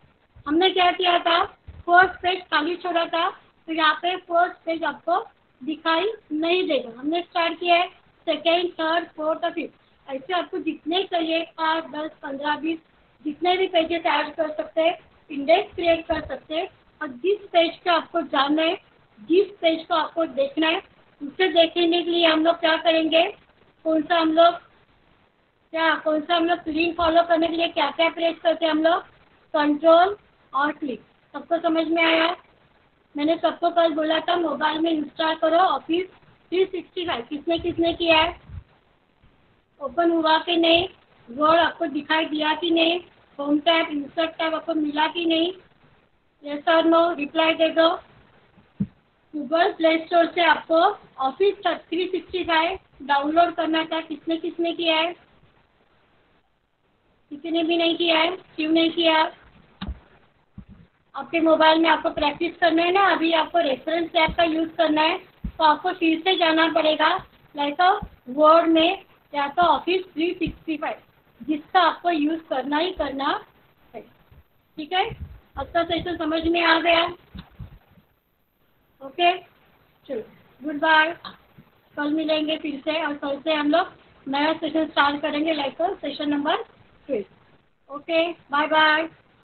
हमने क्या किया था? फ़र्स्ट पेज खाली छोड़ा था तो यहाँ पे फ़र्स्ट पेज आपको दिखाई नहीं देगा हमने स्टार्ट किया है सेकेंड थर्ड फोर्थ और फिफ्थ ऐसे आपको जितने चाहिए पाँच दस, पंद्रह, बीस, जितने भी पेजेस ऐड कर सकते हैं इंडेक्स क्रिएट कर सकते हैं और जिस पेज पे आपको जानना है, जिस पेज को आपको देखना है, उसे देखने के लिए हम लोग क्या करेंगे? कौन सा हम लोग, क्या, कौन सा हम लोग लिंक फॉलो करने के लिए क्या क्या प्रेस करते हैं हम लोग? कंट्रोल और क्लिक सबको समझ में आया? मैंने सबको कल बोला था मोबाइल में इंस्टॉल करो ऑफ़िस थ्री सिक्सटी फाइव किसने किसने किया है? ओपन हुआ कि नहीं? वर्ड आपको दिखाई दिया कि नहीं? होम टैब इंसर्ट टैब आपको मिला कि नहीं? यस और नो रिप्लाई दे दो। गूगल प्ले स्टोर से आपको Office three sixty five download करना था। किसने किसने किया है? किसी ने भी नहीं किया है? क्यों नहीं किया? आपके मोबाइल में आपको प्रैक्टिस करना है ना? अभी आपको रेफरेंस ऐप का यूज़ करना है। तो आपको फिर से जाना पड़ेगा। लाइक वर्ड में या तो ऑफ़िस थ्री सिक्सटी फाइव जिसका आपको यूज़ करना ही करना है। ठीक है? अब तक सेशन समझ में आ गया। ओके चलो गुड बाय कल मिलेंगे फिर से और कल से हम लोग नया सेशन स्टार्ट करेंगे like session number three okay bye bye